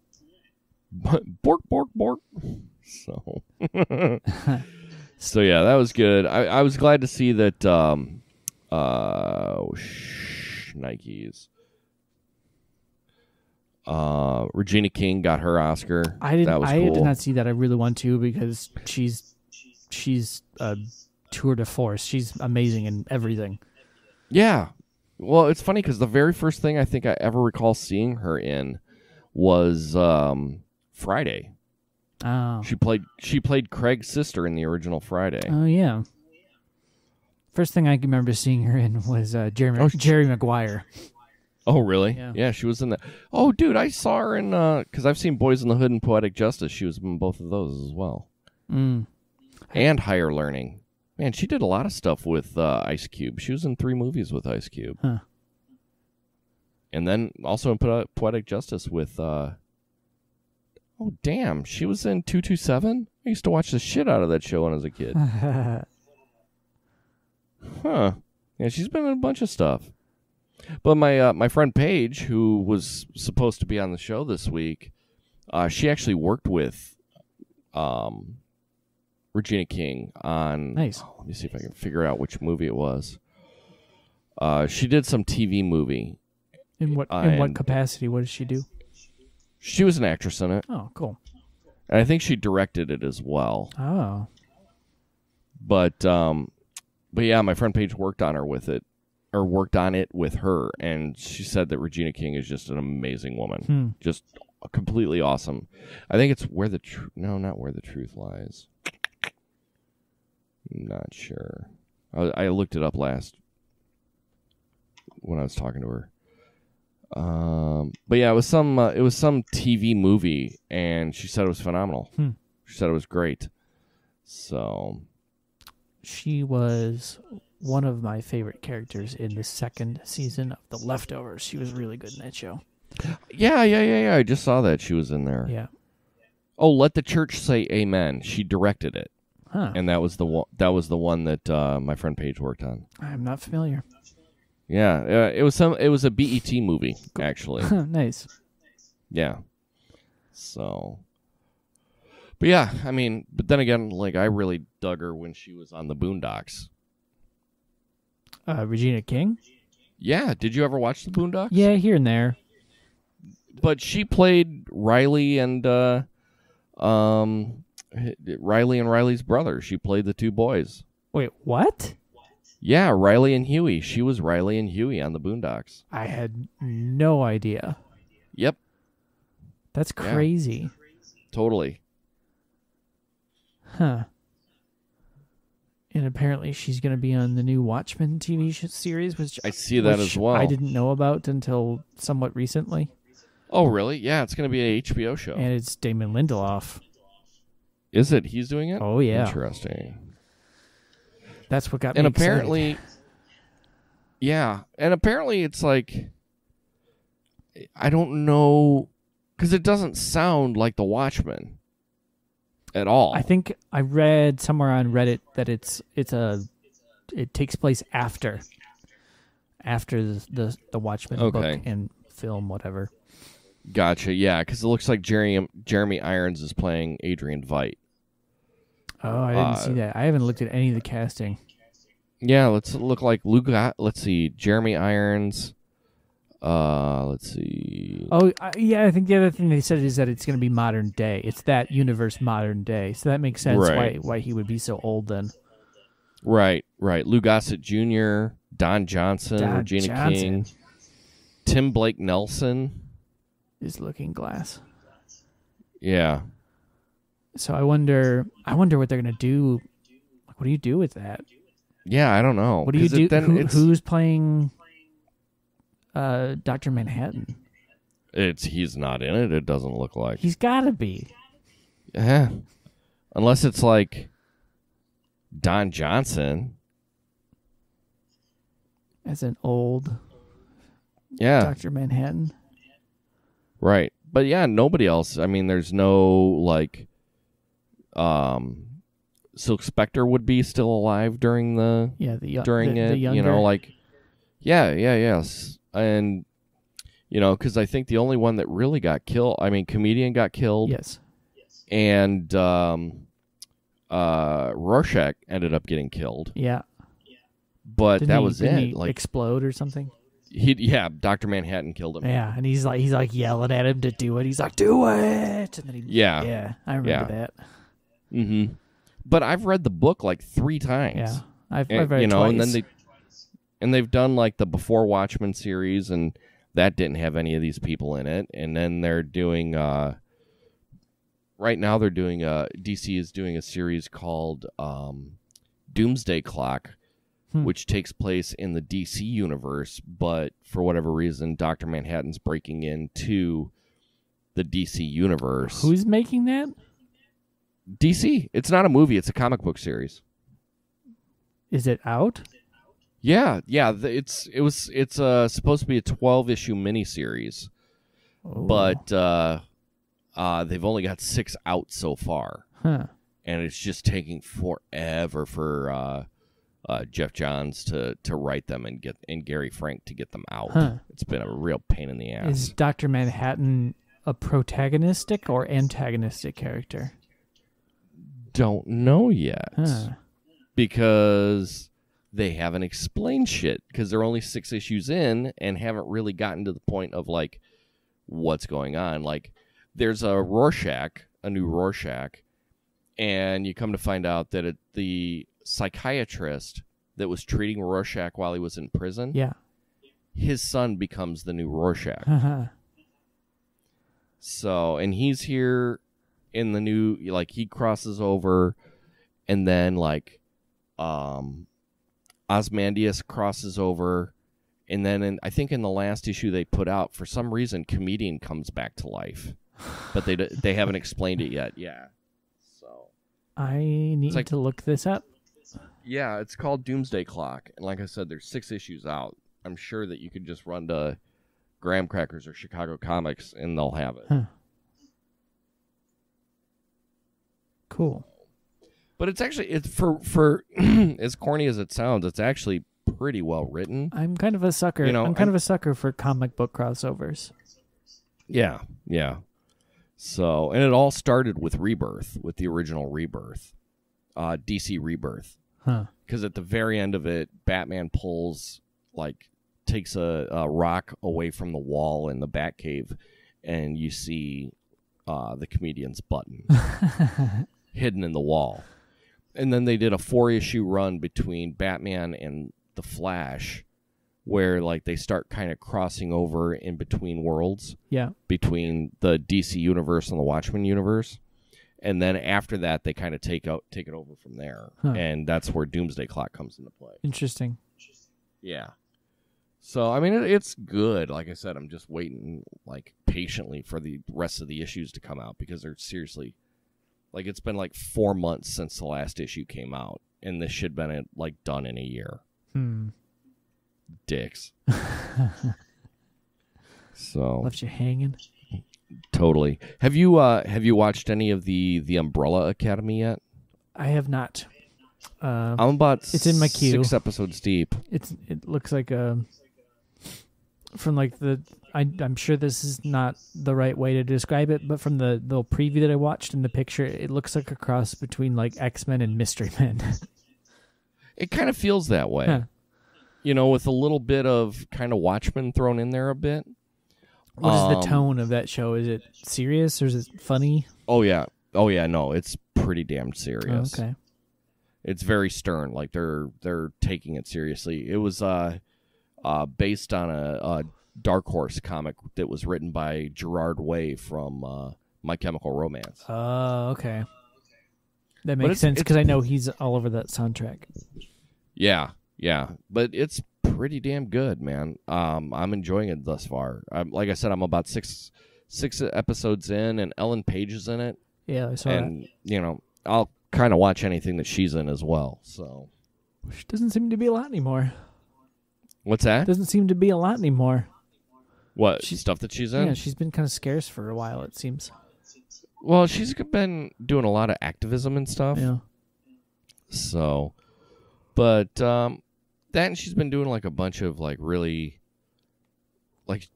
A: bork, bork, bork. So, so yeah, that was good. I, I was glad to see that. Um, uh, oh, sh- Nikes. Uh, Regina King got her Oscar.
B: I didn't.
A: That was
B: I
A: cool.
B: did not see that. I really want to because she's she's a tour de force. She's amazing in everything.
A: Yeah. Well, it's funny because the very first thing I think I ever recall seeing her in was um, Friday.
B: Oh,
A: She played she played Craig's sister in the original Friday.
B: oh yeah. First thing I remember seeing her in was uh, Jeremy
A: Oh, sh-
B: Jerry Maguire.
A: oh, really?
B: Yeah.
A: she was in that. Oh, dude, I saw her in because I've seen Boys in the Hood and Poetic Justice. She was in both of those as well,
B: Mm.
A: and Higher Learning. Man, she did a lot of stuff with uh, Ice Cube. She was in three movies with Ice Cube,
B: Huh.
A: and then also in Poe- Poetic Justice with. Uh, oh, damn! She was in two two seven. I used to watch the shit out of that show when I was a kid. Huh. Yeah, she's been in a bunch of stuff. But my uh, my friend Paige, who was supposed to be on the show this week, uh, she actually worked with um, Regina King on.
B: Nice.
A: oh, let me see if I can figure out which movie it was. Uh, she did some TV movie.
B: in what in what capacity? What does she do?
A: She was an actress in it,
B: Oh, cool.
A: and I think she directed it as well.
B: Oh,
A: But um, but yeah, my friend Paige worked on her with it, or worked on it with her, and she said that Regina King is just an amazing woman,
B: Hmm.
A: just completely awesome. I think it's where the truth. No, not where the truth lies. Not sure. I, I looked it up last when I was talking to her. Um, but yeah, it was some uh, it was some TV movie, and she said it was phenomenal.
B: Hmm.
A: She said it was great. So
B: she was one of my favorite characters in the second season of The Leftovers. She was really good in that show.
A: Yeah, yeah, yeah, yeah. I just saw that she was in there.
B: Yeah.
A: Oh, let the church say amen. She directed it,
B: Huh.
A: and that was the one. That was the one that uh, my friend Paige worked on.
B: I'm not familiar.
A: Yeah, uh, it was some. It was a BET movie, actually.
B: nice.
A: yeah. So, but yeah, I mean, but then again, like I really dug her when she was on the Boondocks.
B: Uh, Regina King.
A: Yeah, did you ever watch the Boondocks?
B: Yeah, here and there.
A: but she played Riley and uh, um, Riley and Riley's brother. She played the two boys.
B: Wait, what?
A: Yeah, Riley and Huey. She was Riley and Huey on the Boondocks.
B: I had no idea.
A: Yep.
B: That's
A: Yeah.
B: crazy.
A: Totally.
B: Huh. And apparently she's going to be on the new Watchmen TV series, which
A: I see that as well.
B: I didn't know about until somewhat recently,
A: Oh, really? Yeah, it's going to be an HBO show.
B: and it's Damon Lindelof.
A: Is it? He's doing it?
B: Oh yeah,
A: Interesting.
B: that's what got me.
A: And
B: excited.
A: apparently, yeah. And apparently, it's like, I don't know, because it doesn't sound like The Watchmen at all.
B: I think I read somewhere on Reddit that it's it's a it takes place after after the the, the Watchmen
A: Okay.
B: book and film, whatever.
A: Gotcha. Yeah, because it looks like Jeremy Jeremy Irons is playing Adrian Veidt.
B: Oh, I didn't
A: Uh,
B: see that. I haven't looked at any of the casting.
A: Yeah, let's look like Luke. Let's see, Jeremy Irons. Uh, let's see.
B: Oh, I, yeah. I think the other thing they said is that it's going to be modern day. It's that universe modern day, so that makes sense
A: Right.
B: why why he would be so old then.
A: Right, right. Lou Gossett Jr., Don Johnson,
B: Don
A: Regina
B: Johnson.
A: King, Tim Blake Nelson.
B: Is Looking Glass.
A: Yeah,
B: So I wonder. I wonder what they're going to do. Like, what do you do with that?
A: yeah. I don't know.
B: What do you do?
A: It, then
B: who,
A: it's,
B: who's playing uh, Doctor Manhattan?
A: it's he's not in it. It doesn't look like.
B: He's got to be.
A: Yeah, unless it's like Don Johnson.
B: as an old
A: Yeah,
B: Doctor Manhattan.
A: Right. But yeah, nobody else. I mean, there's no like. Um, Silk Spectre would be still alive during the
B: Yeah, the yo-
A: during
B: the,
A: it.
B: the
A: you know, like, yeah, yeah, yes, and you know, because I think the only one that really got killed, I mean, comedian got killed,
B: yes,
A: and um, uh, Rorschach ended up getting killed,
B: yeah. Yeah.
A: But
B: Didn't
A: that
B: he-
A: was it. Like,
B: explode or something.
A: He, yeah, Doctor Manhattan killed him.
B: Yeah, and he's like he's like yelling at him to do it. He's like, "Do it!" And then he,
A: Yeah.
B: yeah, I remember
A: Yeah.
B: that.
A: Mm-hmm. But I've read the book like three times.
B: Yeah, I've,
A: And,
B: I've read
A: you
B: it
A: know,
B: twice.
A: and then they and they've done like the Before Watchmen series, and that didn't have any of these people in it. And then they're doing uh, right now they're doing uh DC is doing a series called um, Doomsday Clock,
B: Hmm.
A: which takes place in the DC universe, but for whatever reason, Doctor Manhattan's breaking into the DC universe.
B: Who's making that?
A: DC? It's not a movie; it's a comic book series.
B: Is it out?
A: Yeah, yeah. It's it was it's uh supposed to be a twelve issue miniseries,
B: Oh.
A: but uh, uh, they've only got six out so far,
B: huh?
A: and it's just taking forever for uh, Geoff Johns to to write them and get and Gary Frank to get them out.
B: Huh.
A: It's been a real pain in the ass.
B: Is Doctor Manhattan a protagonistic or antagonistic character?
A: Don't know yet
B: Huh.
A: because they haven't explained shit because they're only six issues in and haven't really gotten to the point of like what's going on. Like there's a Rorschach, a new Rorschach, and you come to find out that it, the psychiatrist that was treating Rorschach while he was in prison,
B: Yeah.
A: his son becomes the new Rorschach.
B: Huh.
A: So, and he's here in the new like he crosses over and then like um Ozymandias crosses over and then in, I think in the last issue they put out for some reason comedian comes back to life. But they d- they haven't explained it yet. Yeah. So,
B: I need
A: like-
B: to look this up.
A: Yeah, it's called Doomsday Clock and like I said there's 6 issues out. I'm sure that you could just run to Graham Crackers or Chicago Comics and they'll have it.
B: Huh. Cool.
A: But it's actually it's for for as corny as it sounds, it's actually pretty well written.
B: I'm kind of a sucker.
A: You know,
B: I'm kind
A: I'm-
B: of a sucker for comic book crossovers.
A: Yeah, yeah. So, and it all started with Rebirth, with the original Rebirth, uh, DC Rebirth,
B: Huh.
A: because at the very end of it, Batman pulls like takes a, a rock away from the wall in the Batcave, and you see uh, the comedian's button hidden in the wall. And then they did a four issue run between Batman and the Flash, where like they start kind of crossing over in between worlds
B: Yeah.
A: between the DC universe and the Watchmen universe. And then after that, they kind of take out take it over from there,
B: Huh.
A: and that's where Doomsday Clock comes into play.
B: Interesting.
A: Yeah. So I mean, it, it's good. Like I said, I'm just waiting, like patiently, for the rest of the issues to come out because they're seriously, like, it's been like four months since the last issue came out, and this should have been like done in a year.
B: Hmm.
A: Dicks. so
B: Left you hanging.
A: Totally. Have you uh have you watched any of the the Umbrella Academy yet?
B: I have not. Uh,
A: I'm about
B: It's in my queue.
A: six episodes deep.
B: it's it looks like a from like the I, I'm sure this is not the right way to describe it, but from the the preview that I watched in the picture, it looks like a cross between like X Men and Mystery Men.
A: It kind of feels that way.
B: Huh.
A: You know, with a little bit of kind of Watchmen thrown in there a bit.
B: What is
A: Um,
B: the tone of that show? Is it serious or is it funny?
A: Oh yeah. Oh yeah, no, it's pretty damn serious.
B: Oh, okay.
A: It's very stern. Like they're they're taking it seriously. It was uh uh based on a, a Dark Horse comic that was written by Gerard Way from uh My Chemical Romance.
B: Oh, okay. That makes
A: it's-
B: sense
A: it's-
B: because I know he's all over that soundtrack.
A: Yeah, yeah, but it's pretty damn good, man. Um, I'm enjoying it thus far. I'm, like I said, I'm about six six episodes in, and Ellen Page is in it,
B: Yeah, I saw that.
A: and you know, I'll kind of watch anything that she's in as well. So,
B: Which doesn't seem to be a lot anymore.
A: what's that?
B: Doesn't seem to be a lot anymore.
A: What
B: She-
A: stuff that she's in?
B: Yeah, she's been kind of scarce for a while. It seems.
A: well, she's been doing a lot of activism and stuff.
B: Yeah.
A: So, but um, that and she's been doing like a bunch of like really, like,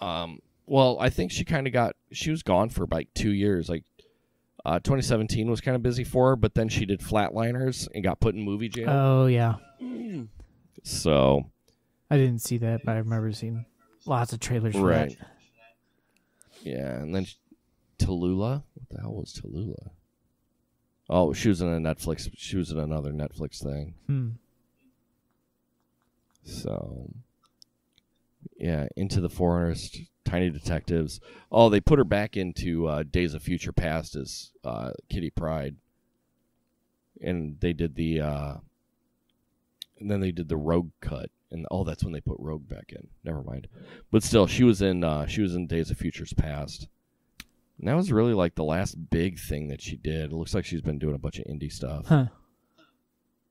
A: um, well, I think she kind of got she was gone for like two years. Like, uh, 2017 was kind of busy for her, but then she did Flatliners and got put in movie jail.
B: Oh yeah.
A: so,
B: I didn't see that, but I remember seeing lots of trailers for
A: right,
B: that.
A: yeah, and then she, Tallulah. What the hell was Tallulah? Oh, she was in a Netflix. She was in another Netflix thing.
B: Hmm.
A: So, yeah, into the forest, tiny detectives. Oh, they put her back into uh, Days of Future Past as uh, Kitty Pryde, and they did the, uh, and then they did the Rogue cut, and oh, that's when they put Rogue back in. Never mind, but still, she was in uh, she was in Days of Futures Past. And that was really like the last big thing that she did. It looks like she's been doing a bunch of indie stuff.
B: Huh.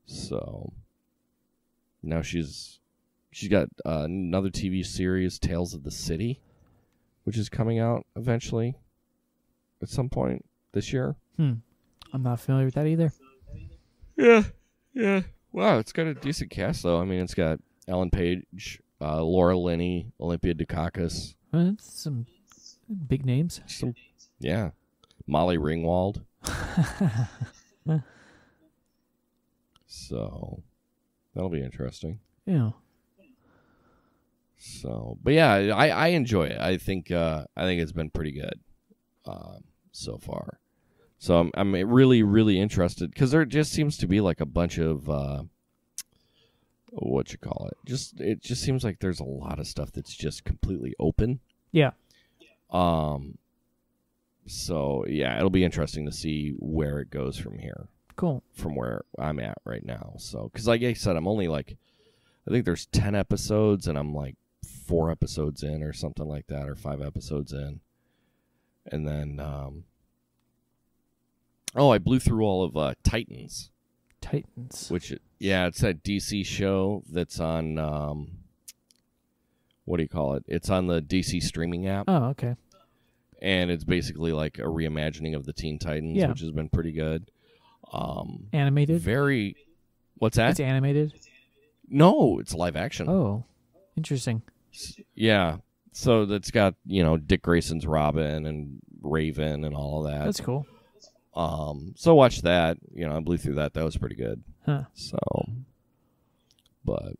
A: So now she's she's got uh, another TV series, Tales of the City, which is coming out eventually at some point this year.
B: Hmm. I'm not familiar with that either.
A: Yeah, yeah. Wow, it's got a decent cast though. I mean, it's got Ellen Page, uh, Laura Linney, Olympia Dukakis,
B: that's some big names.
A: some yeah, Molly Ringwald. so that'll be interesting.
B: Yeah.
A: So, but yeah, I, I enjoy it. I think uh, I think it's been pretty good um, so far. So I'm I'm really really interested because there just seems to be like a bunch of uh, what you call it. Just it just seems like there's a lot of stuff that's just completely open.
B: Yeah.
A: Um. So yeah, it'll be interesting to see where it goes from here
B: Cool.
A: from where I'm at right now. So, because like I said, I'm only like, I think there's 10 episodes and I'm like four episodes in or something like that, or five episodes in. And then, um, oh, I blew through all of uh, Titans,
B: Titans.
A: which, yeah, it's that DC show that's on, um, what do you call it? It's on the DC streaming app.
B: Oh, okay.
A: And it's basically like a reimagining of the Teen Titans,
B: Yeah.
A: which has been pretty good. Um,
B: Animated.
A: very, what's that?
B: It's animated.
A: No, it's live action.
B: Oh, interesting.
A: Yeah. So that's got, you know, Dick Grayson's Robin and Raven and all of that.
B: That's cool.
A: um so watch that. You know, I blew through that. That was pretty good.
B: Huh.
A: So but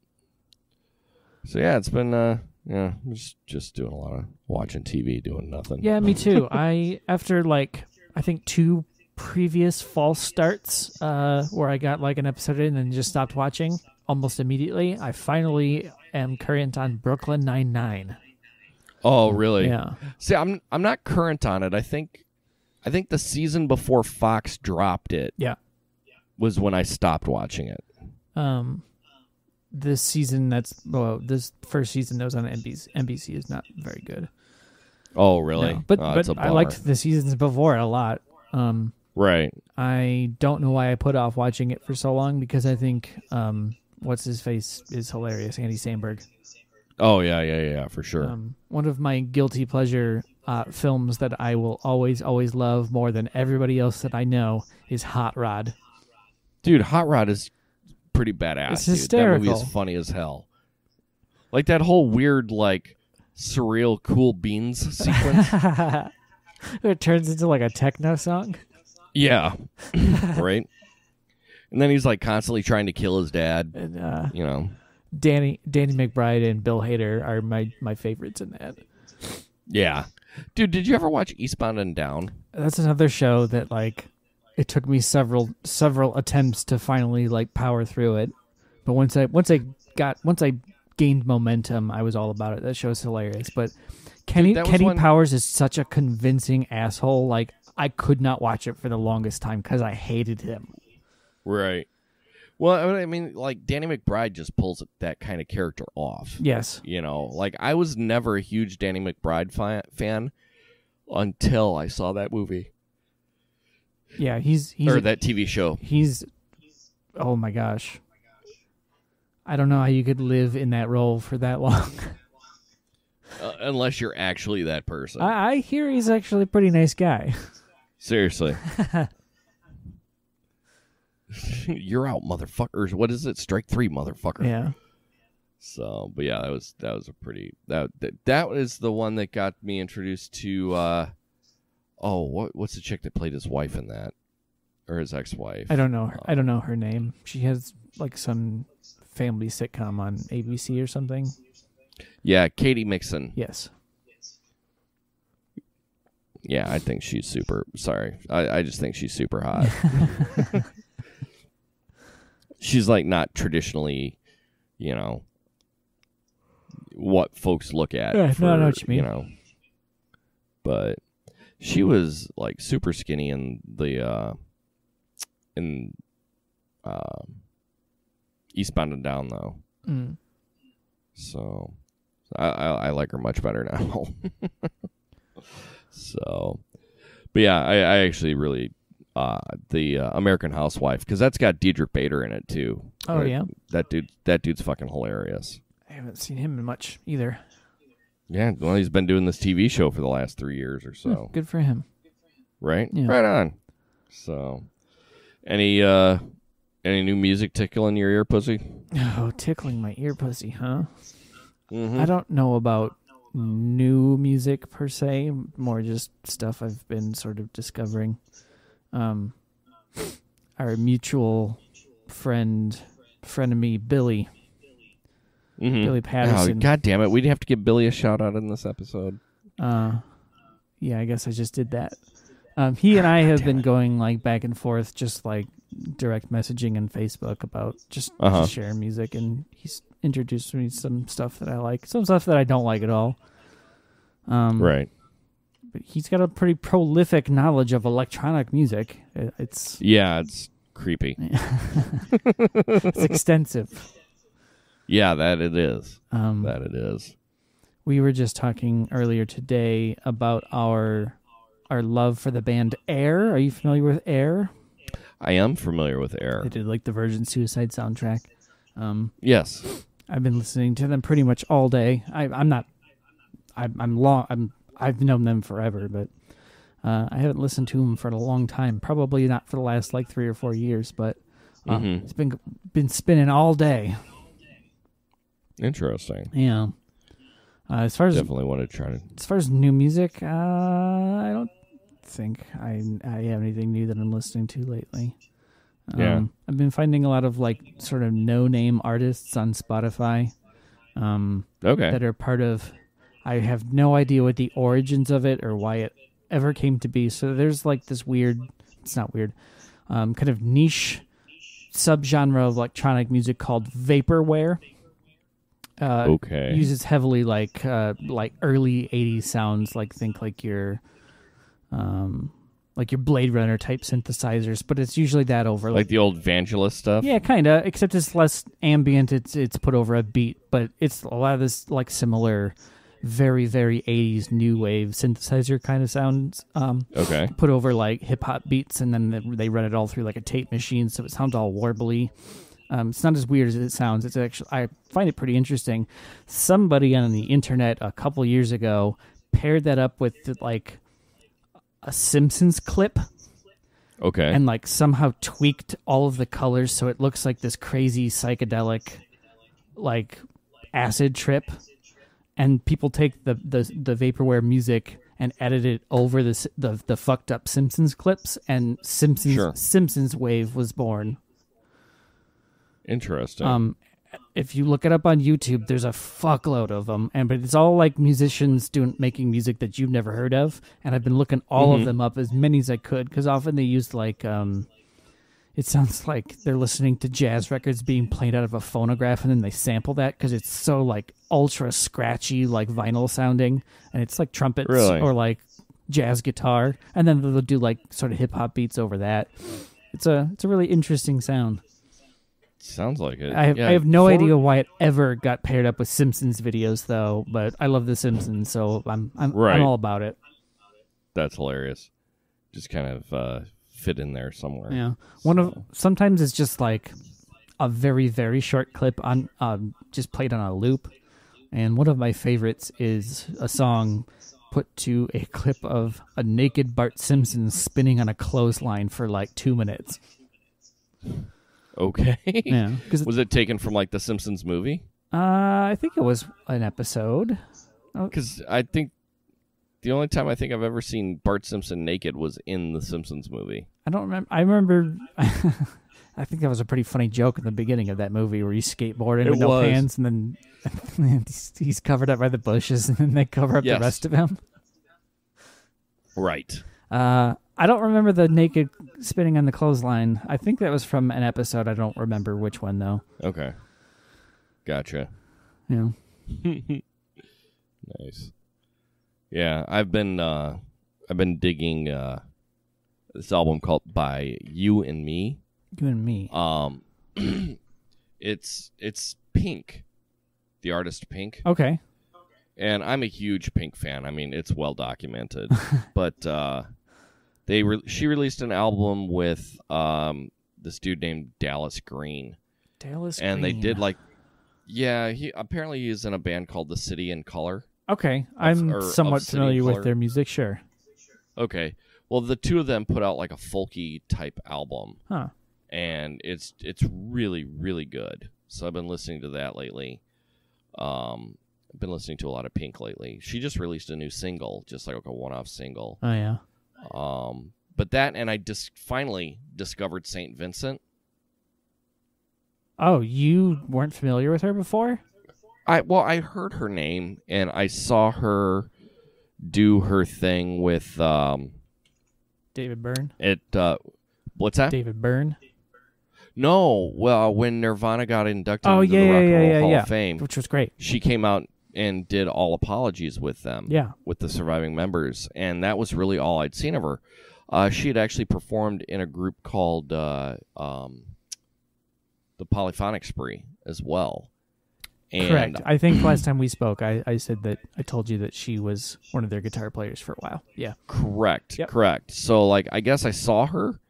A: so yeah, it's been uh yeah, just just doing a lot of watching TV, doing nothing.
B: Yeah, me too. I after like I think two previous false starts uh where I got like an episode in and just stopped watching almost immediately. I finally am current on Brooklyn Nine Nine.
A: Oh, really?
B: Yeah.
A: See, I'm I'm not current on it. I think I think the season before Fox dropped it
B: Yeah.
A: was when I stopped watching it.
B: Um, this season that's well, this first season that was on NBC, NBC is not very good.
A: Oh, really?
B: No. But
A: Oh,
B: but I liked the seasons before it a lot. Um,
A: right.
B: I don't know why I put off watching it for so long because I think um, what's his face is hilarious, Andy Samberg.
A: Oh yeah, yeah, yeah, for sure.
B: Um, one of my guilty pleasure uh, films that I will always always love more than everybody else that I know is Hot Rod.
A: dude, Hot Rod is pretty badass.
B: It's
A: dude. That movie is funny as hell. Like that whole weird, like surreal, cool beans sequence.
B: it turns into like a techno song.
A: yeah, right. And then he's like constantly trying to kill his dad.
B: And uh,
A: You know.
B: Danny Danny McBride and Bill Hader are my my favorites in that.
A: Yeah, dude. Did you ever watch Eastbound and Down?
B: That's another show that like it took me several several attempts to finally like power through it. But once I once I got once I gained momentum, I was all about it. That show show's hilarious. But Kenny
A: was
B: Kenny
A: when-
B: Powers is such a convincing asshole. Like I could not watch it for the longest time because I hated him.
A: Right. Well, I mean, like Danny McBride just pulls that kind of character off.
B: Yes.
A: You know, like I was never a huge Danny McBride fi- fan until I saw that movie
B: Yeah, he's he's
A: or
B: a-
A: that TV show.
B: he's oh my gosh. I don't know how you could live in that role for that long.
A: Uh, unless you're actually that person.
B: I, I hear he's actually a pretty nice guy.
A: Seriously. you're out, motherfuckers. What is it? Strike three, motherfucker.
B: Yeah.
A: So, but yeah, that was that was a pretty that that, that was the one that got me introduced to. uh Oh, what what's the chick that played his wife in that, or his ex-wife?
B: I don't know her. I don't know her name. She has like some family sitcom on ABC or something.
A: Yeah, Katy Mixon.
B: Yes.
A: Yeah, I think she's super. Sorry, I, I just think she's super hot. she's like not traditionally, you know, what folks look at.
B: Yeah, no, I know what you mean.
A: You know, but she was like super skinny in the uh in uh, Eastbound and Down though.
B: Mm.
A: So I, I, I like her much better now. so, but yeah, I, I actually really uh, the uh, American Housewife because that's got Diedrich Bader in it too.
B: Oh
A: Right?
B: yeah.
A: that dude that dude's fucking hilarious.
B: I haven't seen him in much either.
A: Yeah, well, he's been doing this TV show for the last three years or so,
B: Hmm, Good for him.
A: right?
B: Yeah.
A: Right on. So, any uh, any new music tickling your ear, pussy?
B: Oh, tickling my ear pussy, huh?
A: Mm-hmm.
B: I don't know about new music per se, more just stuff I've been sort of discovering. Um, our mutual friend, frenemy Billy,
A: Mm-hmm.
B: Billy
A: Oh,
B: Patterson.
A: God damn it! We'd have to give Billy a shout out in this episode.
B: Uh, yeah, I guess I just did that. Um, he and I have been going like back and forth, just like direct messaging on Facebook about just,
A: Uh-huh.
B: just sharing music, and he's introduced me to some stuff that I like, some stuff that I don't like at all. Um,
A: Right.
B: But he's got a pretty prolific knowledge of electronic music. It's
A: Yeah, it's creepy.
B: it's extensive.
A: Yeah, that it is.
B: Um,
A: That it is.
B: we were just talking earlier today about our our love for the band Air. Are you familiar with Air?
A: I am familiar with Air.
B: They did like the Virgin Suicide soundtrack. Um,
A: Yes.
B: I've been listening to them pretty much all day. I, I'm not. I'm, I'm long. I'm. I've known them forever, but uh, I haven't listened to them for a long time. Probably not for the last like three or four years, but uh,
A: Mhm.
B: it's been been spinning all day.
A: Interesting.
B: Yeah. Uh, as far as
A: Definitely want to try to.
B: as far as new music, uh, I don't think I I have anything new that I'm listening to lately. Um,
A: Yeah.
B: I've been finding a lot of like sort of no name artists on Spotify. Um,
A: Okay.
B: that are part of I have no idea what the origins of it or why it ever came to be. So there's like this weird it's not weird, um, kind of niche subgenre of electronic music called vaporwave. Uh,
A: Okay.
B: Uses heavily like uh, like early '80s sounds, like think like your, um, like your Blade Runner type synthesizers, but it's usually that over
A: like the old Vangelis stuff.
B: Yeah, kind of. Except it's less ambient. It's it's put over a beat, but it's a lot of this like similar, very very '80s new wave synthesizer kind of sounds. Um,
A: Okay.
B: put over like hip hop beats, and then they- they run it all through like a tape machine, so it sounds all warbly. Um, it's not as weird as it sounds. It's actually I find it pretty interesting. Somebody on the internet a couple years ago paired that up with like a Simpsons clip
A: Okay.
B: and like somehow tweaked all of the colors so it looks like this crazy psychedelic like acid trip and people take the the, the vaporwave music and edit it over the, the the fucked up simpsons clips and simpsons
A: Sure.
B: simpsons wave was born
A: Interesting.
B: um if you look it up on YouTube, there's a fuckload of them, and but it's all like musicians doing making music that you've never heard of. And I've been looking all of them up as many as I could because often they use like um, it sounds like they're listening to jazz records being played out of a phonograph, and then they sample that because it's so like ultra scratchy, like vinyl sounding, and it's like trumpets
A: Really?
B: or like jazz guitar, and then they'll do like sort of hip hop beats over that. It's a it's a really interesting sound.
A: Sounds like it.
B: I have,
A: Yeah,
B: I have no
A: for-
B: idea why it ever got paired up with Simpsons videos though, but I love the Simpsons, so I'm I'm,
A: Right.
B: I'm all about it.
A: That's hilarious. Just kind of uh, fit in there somewhere.
B: Yeah. One of sometimes it's just like a very very short clip on um just played on a loop. And one of my favorites is a song put to a clip of a naked Bart Simpson spinning on a clothesline for like 2 minutes.
A: Okay.
B: Yeah. Cuz
A: Was it taken from like the Simpsons movie?
B: uh I think it was an episode.
A: Because I think the only time I think I've ever seen Bart Simpson naked was in the Simpsons movie.
B: I don't remember. I remember. I think that was a pretty funny joke in the beginning of that movie where he's skateboarding
A: It
B: with no
A: was.
B: pants, and then he's, he's covered up by the bushes, and then they cover up
A: Yes.
B: the rest of him.
A: Right.
B: Uh, I don't remember the naked spinning on the clothesline. I think that was from an episode. I don't remember which one though.
A: Okay. Gotcha.
B: Yeah.
A: Nice. Yeah, I've been uh I've been digging uh this album called By You and Me.
B: You and me.
A: Um it's it's Pink. The artist Pink.
B: Okay.
A: and I'm a huge Pink fan. I mean, it's well documented. but uh, they re- she released an album with um, this dude named Dallas Green,
B: Dallas.
A: and they did like, yeah, he apparently he's in a band called The City and Colour.
B: Okay, I'm
A: or
B: somewhat familiar with their music. Sure.
A: Okay, well, the two of them put out like a folky type album,
B: Huh.
A: and it's it's really really good. So I've been listening to that lately. Um, I've been listening to a lot of Pink lately. She just released a new single, just like a one-off single.
B: Oh yeah.
A: Um, but that, and I just finally discovered Saint Vincent.
B: Oh, you weren't familiar with her before?
A: I well, I heard her name, and I saw her do her thing with um,
B: David Byrne.
A: it. Uh, what's that?
B: David Byrne.
A: No, well, when Nirvana got inducted
B: Oh
A: into
B: yeah,
A: the
B: yeah,
A: Rock and
B: yeah,
A: Roll
B: yeah,
A: Hall
B: yeah.
A: of Fame,
B: Which was great.
A: she came out and did all apologies with them.
B: Yeah.
A: with the surviving members, and that was really all I'd seen of her. Uh, she had actually performed in a group called uh, um, the Polyphonic Spree as well. And
B: Correct. I think last time we spoke, I, I said that I told you that she was one of their guitar players for a while. Yeah.
A: Correct.
B: Yep.
A: Correct. So, like, I guess I saw her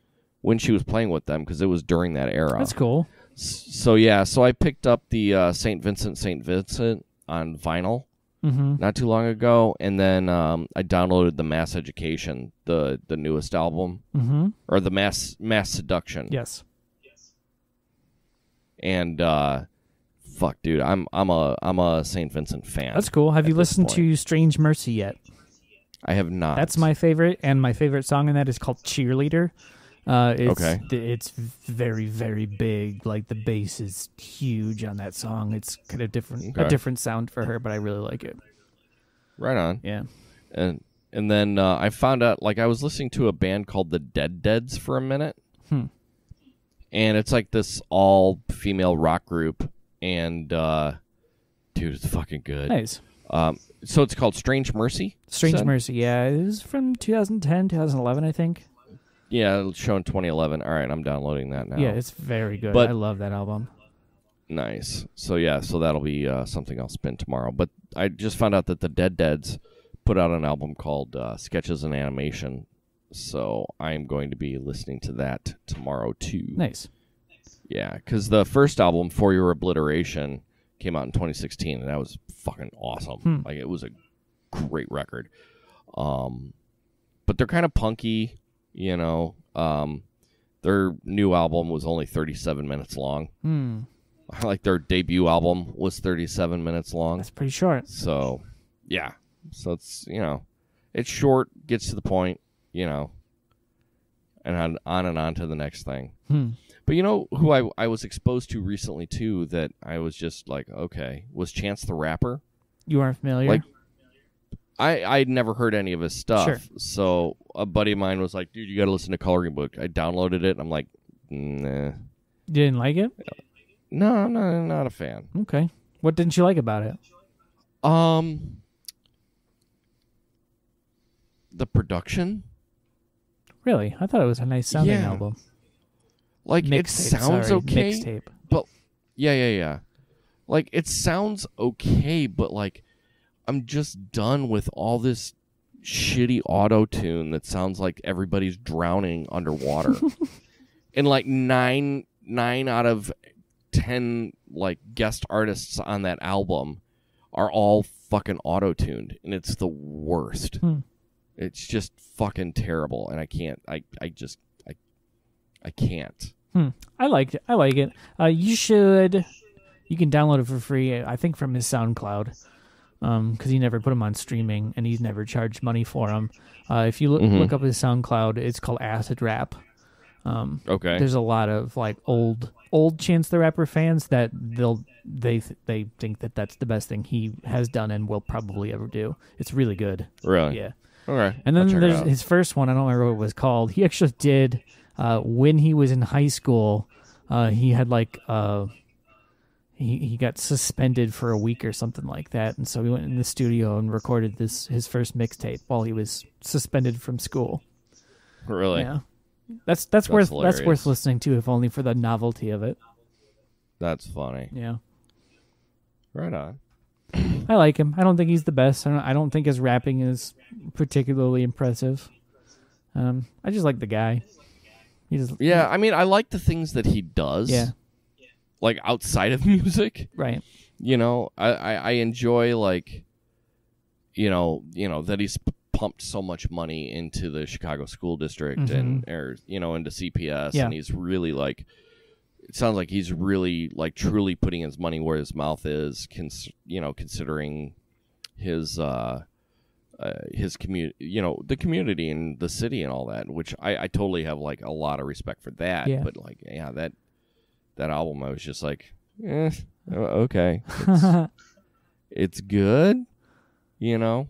A: when she was playing with them because it was during that era.
B: That's cool.
A: So yeah, so I picked up the uh, Saint Vincent Saint Vincent on vinyl
B: Mm-hmm.
A: not too long ago, and then um, I downloaded the Mass Education, the the newest album,
B: Mm-hmm.
A: or the Mass Mass Seduction.
B: Yes. Yes.
A: and uh fuck dude i'm i'm a i'm a saint vincent fan
B: That's cool. Have you listened to. Strange Mercy yet?
A: i have not
B: That's my favorite, and my favorite song in that is called Cheerleader. Uh, it's,
A: Okay.
B: It's very, very big. Like the bass is huge on that song. It's kind of different, a different sound for her, but I really like it.
A: right on
B: Yeah.
A: and and then uh, i found out like i was listening to a band called the dead deads for a minute
B: Hmm.
A: and it's like this all female rock group and uh dude, it's fucking good.
B: Nice.
A: Um, so it's called Strange Mercy.
B: Strange? Mercy. Yeah, it was from 2010, 2011, I think.
A: Yeah, shown 2011. All right, I'm downloading that now.
B: Yeah, it's very good.
A: But-
B: I love that album.
A: Nice. So yeah, so that'll be uh, something I'll spin tomorrow. But I just found out that the Dead Deads put out an album called uh, Sketches and Animation. So I'm going to be listening to that tomorrow too.
B: Nice.
A: Yeah, because the first album, For Your Obliteration, came out in 2016, and that was fucking awesome.
B: Hmm.
A: Like it was a great record. Um, but they're kind of punky, you know. Um, their new album was only 37 minutes long.
B: Hmm.
A: like their debut album was 37 minutes long.
B: That's pretty short.
A: So, yeah. So it's, you know, it's short, gets to the point, you know, and on, on and on to the next thing.
B: Hmm.
A: But you know who I, I was exposed to recently, too, that I was just like, okay, was Chance the Rapper.
B: You aren't familiar?
A: Like, I, I'd never heard any of his stuff.
B: Sure.
A: So a buddy of mine was like, dude, you got to listen to Coloring Book. I downloaded it. And I'm like, nah.
B: you didn't like it?
A: No, I'm not, not a fan.
B: Okay. What didn't you like about it?
A: Um, the production,
B: Really? I thought it was a nice sounding
A: Yeah.
B: album.
A: Like it sounds
B: sorry,
A: okay.
B: Mixtape.
A: Yeah, yeah, yeah. Like it sounds okay, but like I'm just done with all this shitty auto tune that sounds like everybody's drowning underwater. and like nine nine out of ten like guest artists on that album are all fucking auto tuned and it's the worst.
B: Hmm.
A: It's just fucking terrible and I can't I I just I I can't.
B: I liked it. I like it. Uh, you should. You can download it for free. I think from his SoundCloud, um, because he never put them on streaming and he's never charged money for them. Uh, if you look
A: Mhm.
B: look up his SoundCloud, it's called Acid Rap. Um,
A: Okay.
B: there's a lot of like old old Chance the Rapper fans that they'll they th- they think that that's the best thing he has done and will probably ever do. It's really good.
A: really?
B: Yeah.
A: Okay.
B: And then there's his first one. I don't remember what it was called. He actually did uh, when he was in high school. Uh, he had like uh, he he got suspended for a week or something like that, and so he went in the studio and recorded this his first mixtape while he was suspended from school.
A: really.
B: Yeah, that's that's,
A: That's
B: worth that's worth listening to, if only for the novelty of it.
A: That's funny.
B: Yeah,
A: Right on.
B: I like him. I don't think he's the best. I don't, I don't think his rapping is particularly impressive. Um, I just like the guy. He just
A: Yeah, I mean, I like the things that he does.
B: Yeah.
A: Like outside of music,
B: right.
A: you know, I, I, I enjoy like, you know, you know that he's p- pumped so much money into the Chicago school district and or you know into CPS,
B: Mm-hmm. Yeah.
A: and he's really like. It sounds like he's really like truly putting his money where his mouth is. Cons- you know, considering his uh, uh, his community, you know, the community and the city and all that, which I, I totally have like a lot of respect for that.
B: Yeah.
A: But like, yeah, that that album, I was just like, eh, okay, it's, it's good, you know.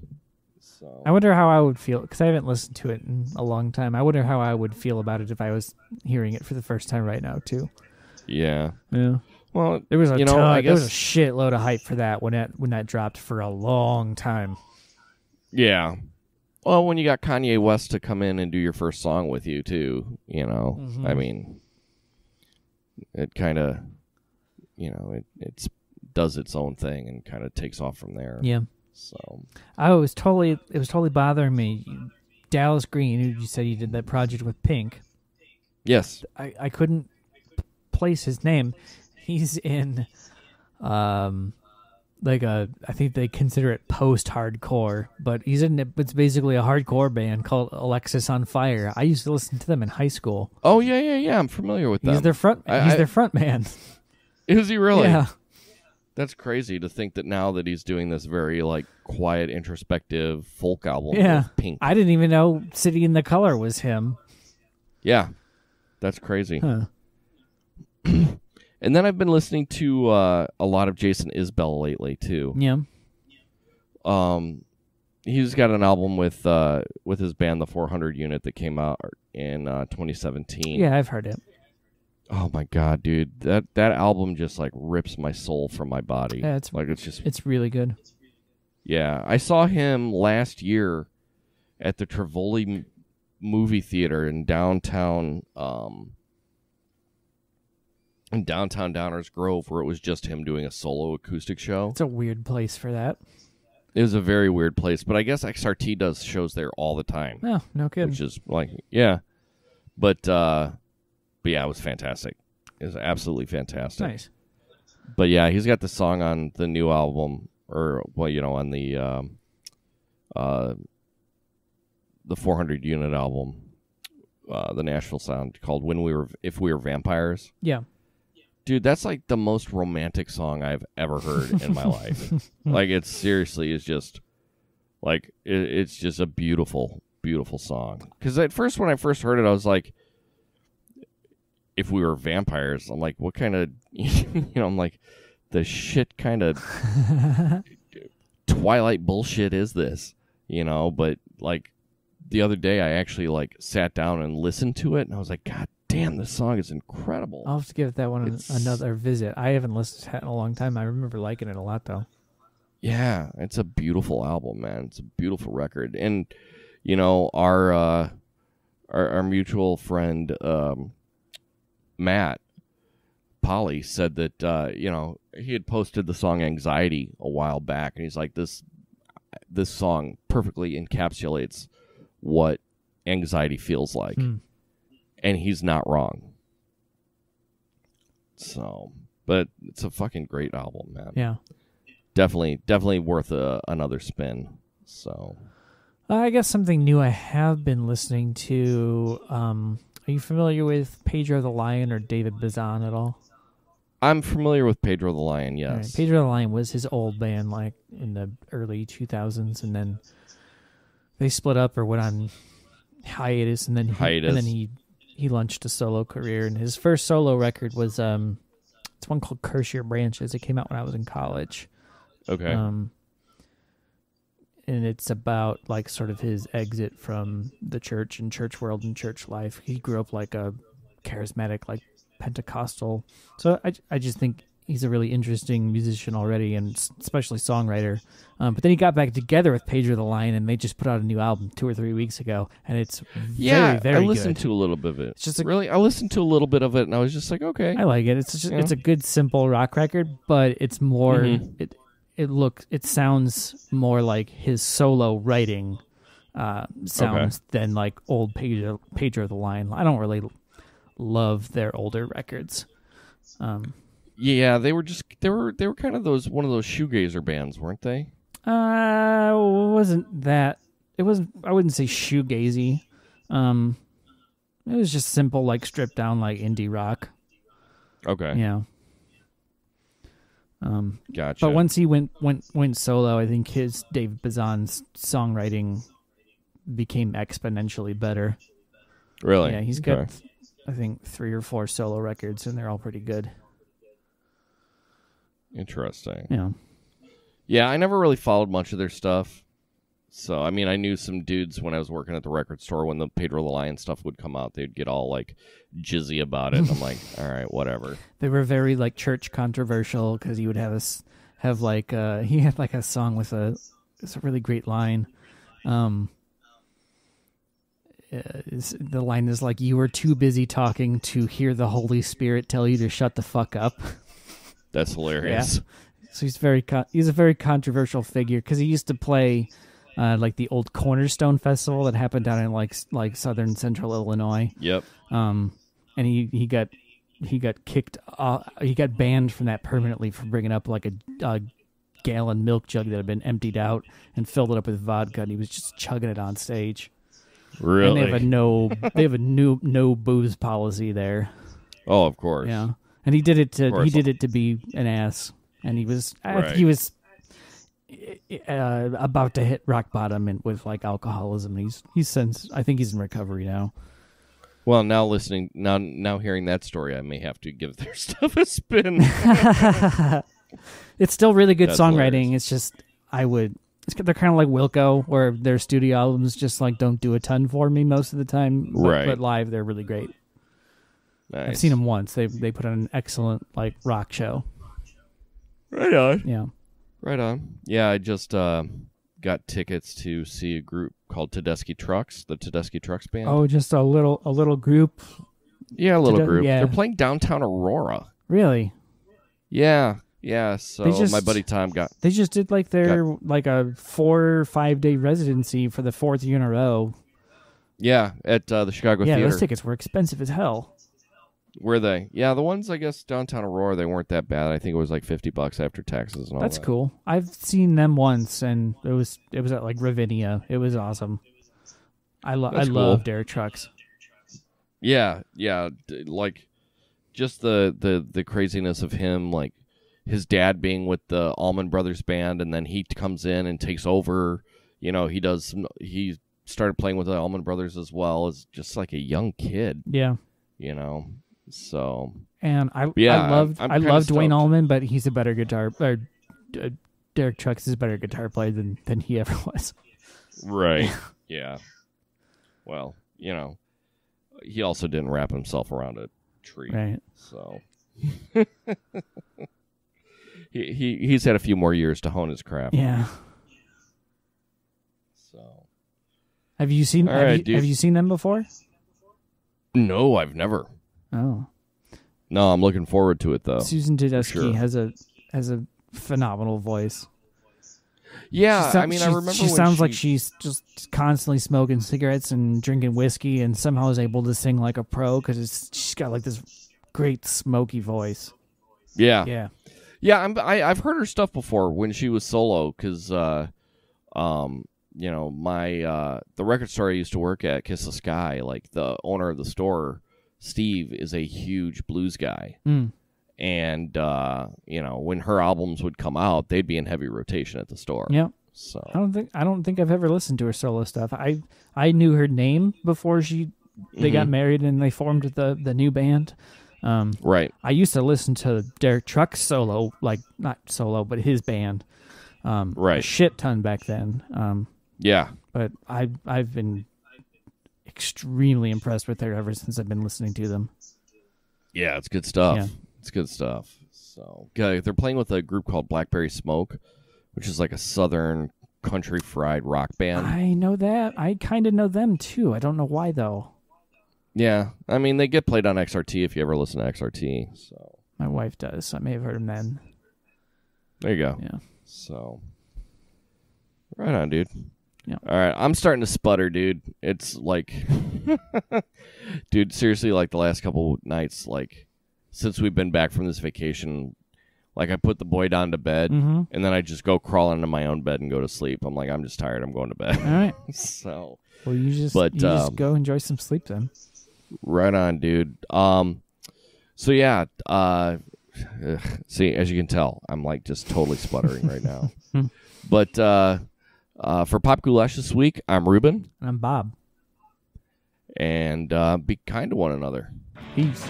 A: So
B: I wonder how I would feel because I haven't listened to it in a long time. I wonder how I would feel about it if I was hearing it for the first time right now too.
A: yeah,
B: Yeah,
A: well,
B: there was a
A: You know,
B: ton,
A: I
B: there was a shitload of hype for that when that when that dropped for a long time.
A: Yeah. Well, when you got Kanye West to come in and do your first song with you too, you know,
B: Mhm.
A: I mean, it kind of, you know, it it's does its own thing and kind of takes off from there.
B: Yeah,
A: So
B: I was totally it was totally bothering me. Dallas Green, who you said you did that project with Pink.
A: yes,
B: I I couldn't p- place his name. He's in, um, like a I think they consider it post hardcore, but he's in it. It's basically a hardcore band called Alexisonfire. I used to listen to them in high school.
A: Oh yeah, yeah, yeah. I'm familiar with
B: He's
A: them.
B: their front.
A: I-
B: he's
A: I-
B: their front man.
A: Is he really?
B: Yeah,
A: That's crazy to think that now that he's doing this very like quiet, introspective folk album.
B: Yeah.
A: Pink.
B: I didn't even know "City in the Color" was him.
A: yeah, that's crazy.
B: Huh.
A: And then I've been listening to uh, a lot of Jason Isbell lately too.
B: Yeah,
A: Um, he's got an album with uh, with his band, the 400 Unit, that came out in uh, 2017.
B: yeah, I've heard it.
A: Oh my god, dude. That that album just like rips my soul from my body.
B: Yeah, it's-
A: like it's just
B: It's really good.
A: Yeah, I saw him last year at the Tivoli M- movie theater in downtown um in downtown Downers Grove where it was just him doing a solo acoustic show.
B: It's a weird place for that.
A: It was a very weird place, but I guess XRT does shows there all the time,
B: Oh, no kidding.
A: which is like yeah. But uh but yeah, it was fantastic. It was absolutely fantastic.
B: nice.
A: But yeah, he's got the song on the new album, or well, you know, on the um, uh, the 400 unit album, uh, the Nashville Sound, called "When We Were If We Were Vampires."
B: Yeah.
A: Dude, that's like the most romantic song I've ever heard in my life. Like, it's seriously is just like it, it's just a beautiful, beautiful song. Because at first, when I first heard it, I was like, "If we were vampires," I'm like, "What kind of?" you know, I'm like, "The shit kind of Twilight bullshit is this?" You know, but like the other day, I actually like sat down and listened to it, and I was like, "God damn, this song is incredible."
B: I'll have to give that one
A: It's-
B: another visit. I haven't listened to it in a long time. I remember liking it a lot, though.
A: Yeah, it's a beautiful album, man. It's a beautiful record, and you know our uh, our, our mutual friend um, Matt Polly said that uh, you know he had posted the song "Anxiety" a while back, and he's like this this song perfectly encapsulates what anxiety feels like,
B: Hmm.
A: And he's not wrong. So, but it's a fucking great album, man
B: Yeah.
A: definitely definitely worth a, another spin so
B: Uh, I guess something new I have been listening to. Um, are you familiar with Pedro the Lion or David Bazan at all?
A: i'm familiar with pedro the lion
B: All right,
A: yes
B: Pedro the Lion was his old band, like in the early 2000s, and then they split up or went on hiatus, and then he,
A: Hiatus.
B: and then he he launched a solo career. And his first solo record was um, it's one called "Curse Your Branches." It came out when I was in college.
A: okay
B: Um, and it's about like sort of his exit from the church and church world and church life. He grew up like a charismatic, like Pentecostal. So I, I just think he's a really interesting musician already, and especially songwriter. Um, but then he got back together with Pedro the Lion, and they just put out a new album two or three weeks ago, and it's
A: yeah
B: very, very
A: i listened
B: good.
A: to a little bit of it
B: It's just a-
A: really i listened to a little bit of it and i was just like okay
B: I like it. It's just,
A: Yeah.
B: it's a good simple rock record, but it's more
A: Mhm.
B: it it looks it sounds more like his solo writing uh, sounds than like old Pedro Pedro the Lion. I don't really love their older records. Um,
A: yeah they were just they were they were kind of those one of those shoegazer bands weren't they
B: uh, wasn't that it was I wouldn't say shoegazy. Um, it was just simple, like stripped down, like indie rock.
A: okay
B: Yeah. Um,
A: gotcha
B: But once he went went went solo, I think his Dave Bazan's songwriting became exponentially better.
A: really
B: Yeah, he's got I think three or four solo records, and they're all pretty good.
A: Interesting
B: Yeah,
A: Yeah, I never really followed much of their stuff. So, I mean, I knew some dudes when I was working at the record store when the Pedro the Lion stuff would come out, they'd get all like jizzy about it. And I'm like, all right, whatever.
B: they were very like church controversial because he would have us have like uh he had like a song with a it's a really great line. Um, uh, the line is like, "You were too busy talking to hear the Holy Spirit tell you to shut the fuck up."
A: That's hilarious. Yeah.
B: So he's very con- he's a very controversial figure because he used to play uh, like the old Cornerstone Festival that happened down in like like southern central Illinois.
A: Yep.
B: Um, and he he got he got kicked. Uh, he got banned from that permanently for bringing up like a, a gallon milk jug that had been emptied out and filled it up with vodka, and he was just chugging it on stage.
A: Really?
B: And they have a no they have a new no booze policy there.
A: oh, of course.
B: Yeah, and he did it to he did it to be an ass, and he was
A: Right.
B: he was uh, about to hit rock bottom and with like alcoholism. He's he's since I think he's in recovery now.
A: Well, now listening, now now hearing that story, I may have to give their stuff a spin.
B: It's still really good
A: That's
B: songwriting.
A: hilarious.
B: It's just I would. It's, they're kind of like Wilco, where their studio albums just like don't do a ton for me most of the time. But,
A: Right.
B: But live, they're really great.
A: Nice.
B: I've seen them once. They they put on an excellent like rock show.
A: Right on.
B: Yeah.
A: Right on. Yeah, I just uh, got tickets to see a group called Tedeschi Trucks, the Tedeschi Trucks band.
B: Oh, just a little a little group.
A: yeah, a little
B: Tede-
A: group.
B: yeah.
A: They're playing downtown Aurora.
B: Really?
A: Yeah, yeah. So
B: They just-
A: my buddy Tom got.
B: They just did like their like a four or five day residency for the fourth year in a row.
A: Yeah, at uh, the Chicago Theater.
B: yeah,
A: Theater.
B: those tickets were expensive as hell.
A: Were they? Yeah, the ones I guess downtown Aurora they weren't that bad. I think it was like fifty bucks after taxes and all
B: That's
A: that.
B: cool. I've seen them once, and it was it was at like Ravinia. It was awesome. I love I
A: That's
B: love
A: cool.
B: Derek Trucks.
A: Yeah, yeah. Like just the the the craziness of him, like his dad being with the Allman Brothers band, and then he comes in and takes over. You know, he does. Some, he started playing with the Allman Brothers as well as just like a young kid.
B: Yeah,
A: You know, so
B: and I
A: Yeah,
B: I loved
A: I'm-
B: i
A: I'm kinda
B: love
A: Duane.
B: Allman, but he's a better guitar. Or, uh, Derek Trucks is a better guitar player than than he ever was.
A: right, yeah. Well, you know, he also didn't wrap himself around a tree.
B: Right.
A: So he, he he's had a few more years to hone his craft.
B: Yeah.
A: So
B: Have you seen have,
A: right,
B: you, have you seen them before?
A: no, I've never.
B: Oh,
A: No, I'm looking forward to it though.
B: Susan Tedeschi
A: sure.
B: has a has a phenomenal voice.
A: Yeah,
B: She sou-
A: I mean, I
B: she-
A: remember
B: she sounds like she's just constantly smoking cigarettes and drinking whiskey, and somehow is able to sing like a pro because she's got like this great smoky voice.
A: Yeah, yeah.
B: Yeah,
A: I'm, I I've heard her stuff before when she was solo because, uh, um, you know, my uh, the record store I used to work at, Kiss the Sky, like the owner of the store, Steve, is a huge blues guy.
B: Mm.
A: and uh, you know when her albums would come out, they'd be in heavy rotation at the store.
B: yeah.
A: So
B: I don't think I don't think I've ever listened to her solo stuff. I I knew her name before she they got
A: Mhm.
B: married and they formed the the new band. Um,
A: right,
B: I used to listen to Derek Truck's solo, like not solo, but his band, um, a
A: Right.
B: shit ton back then. Um,
A: yeah,
B: but I I've been extremely impressed with her ever since I've been listening to them.
A: yeah, it's good stuff.
B: Yeah.
A: It's good stuff. So yeah, they're playing with a group called Blackberry Smoke, which is like a southern country fried rock band.
B: I know that. I kind of know them too. I don't know why though.
A: yeah, I mean they get played on XRT if you ever listen to XRT. So
B: My wife does. So I may have heard them then.
A: there you go.
B: Yeah.
A: So right on, dude.
B: Yeah.
A: All right, I'm starting to sputter, dude. It's like, dude, seriously, like the last couple nights, like since we've been back from this vacation, like I put the boy down to bed,
B: Mm-hmm.
A: and then I just go crawl into my own bed and go to sleep. I'm like, I'm just tired. I'm going to bed.
B: All right.
A: so
B: Well, you just
A: But,
B: you just
A: um,
B: go enjoy some sleep then.
A: right on, dude. Um, so yeah, uh, see, as you can tell, I'm like just totally sputtering right now. But uh, uh, for Pop Goulash this week, I'm Ruben, And
B: I'm Bob.
A: and uh, be kind to one another.
B: Peace.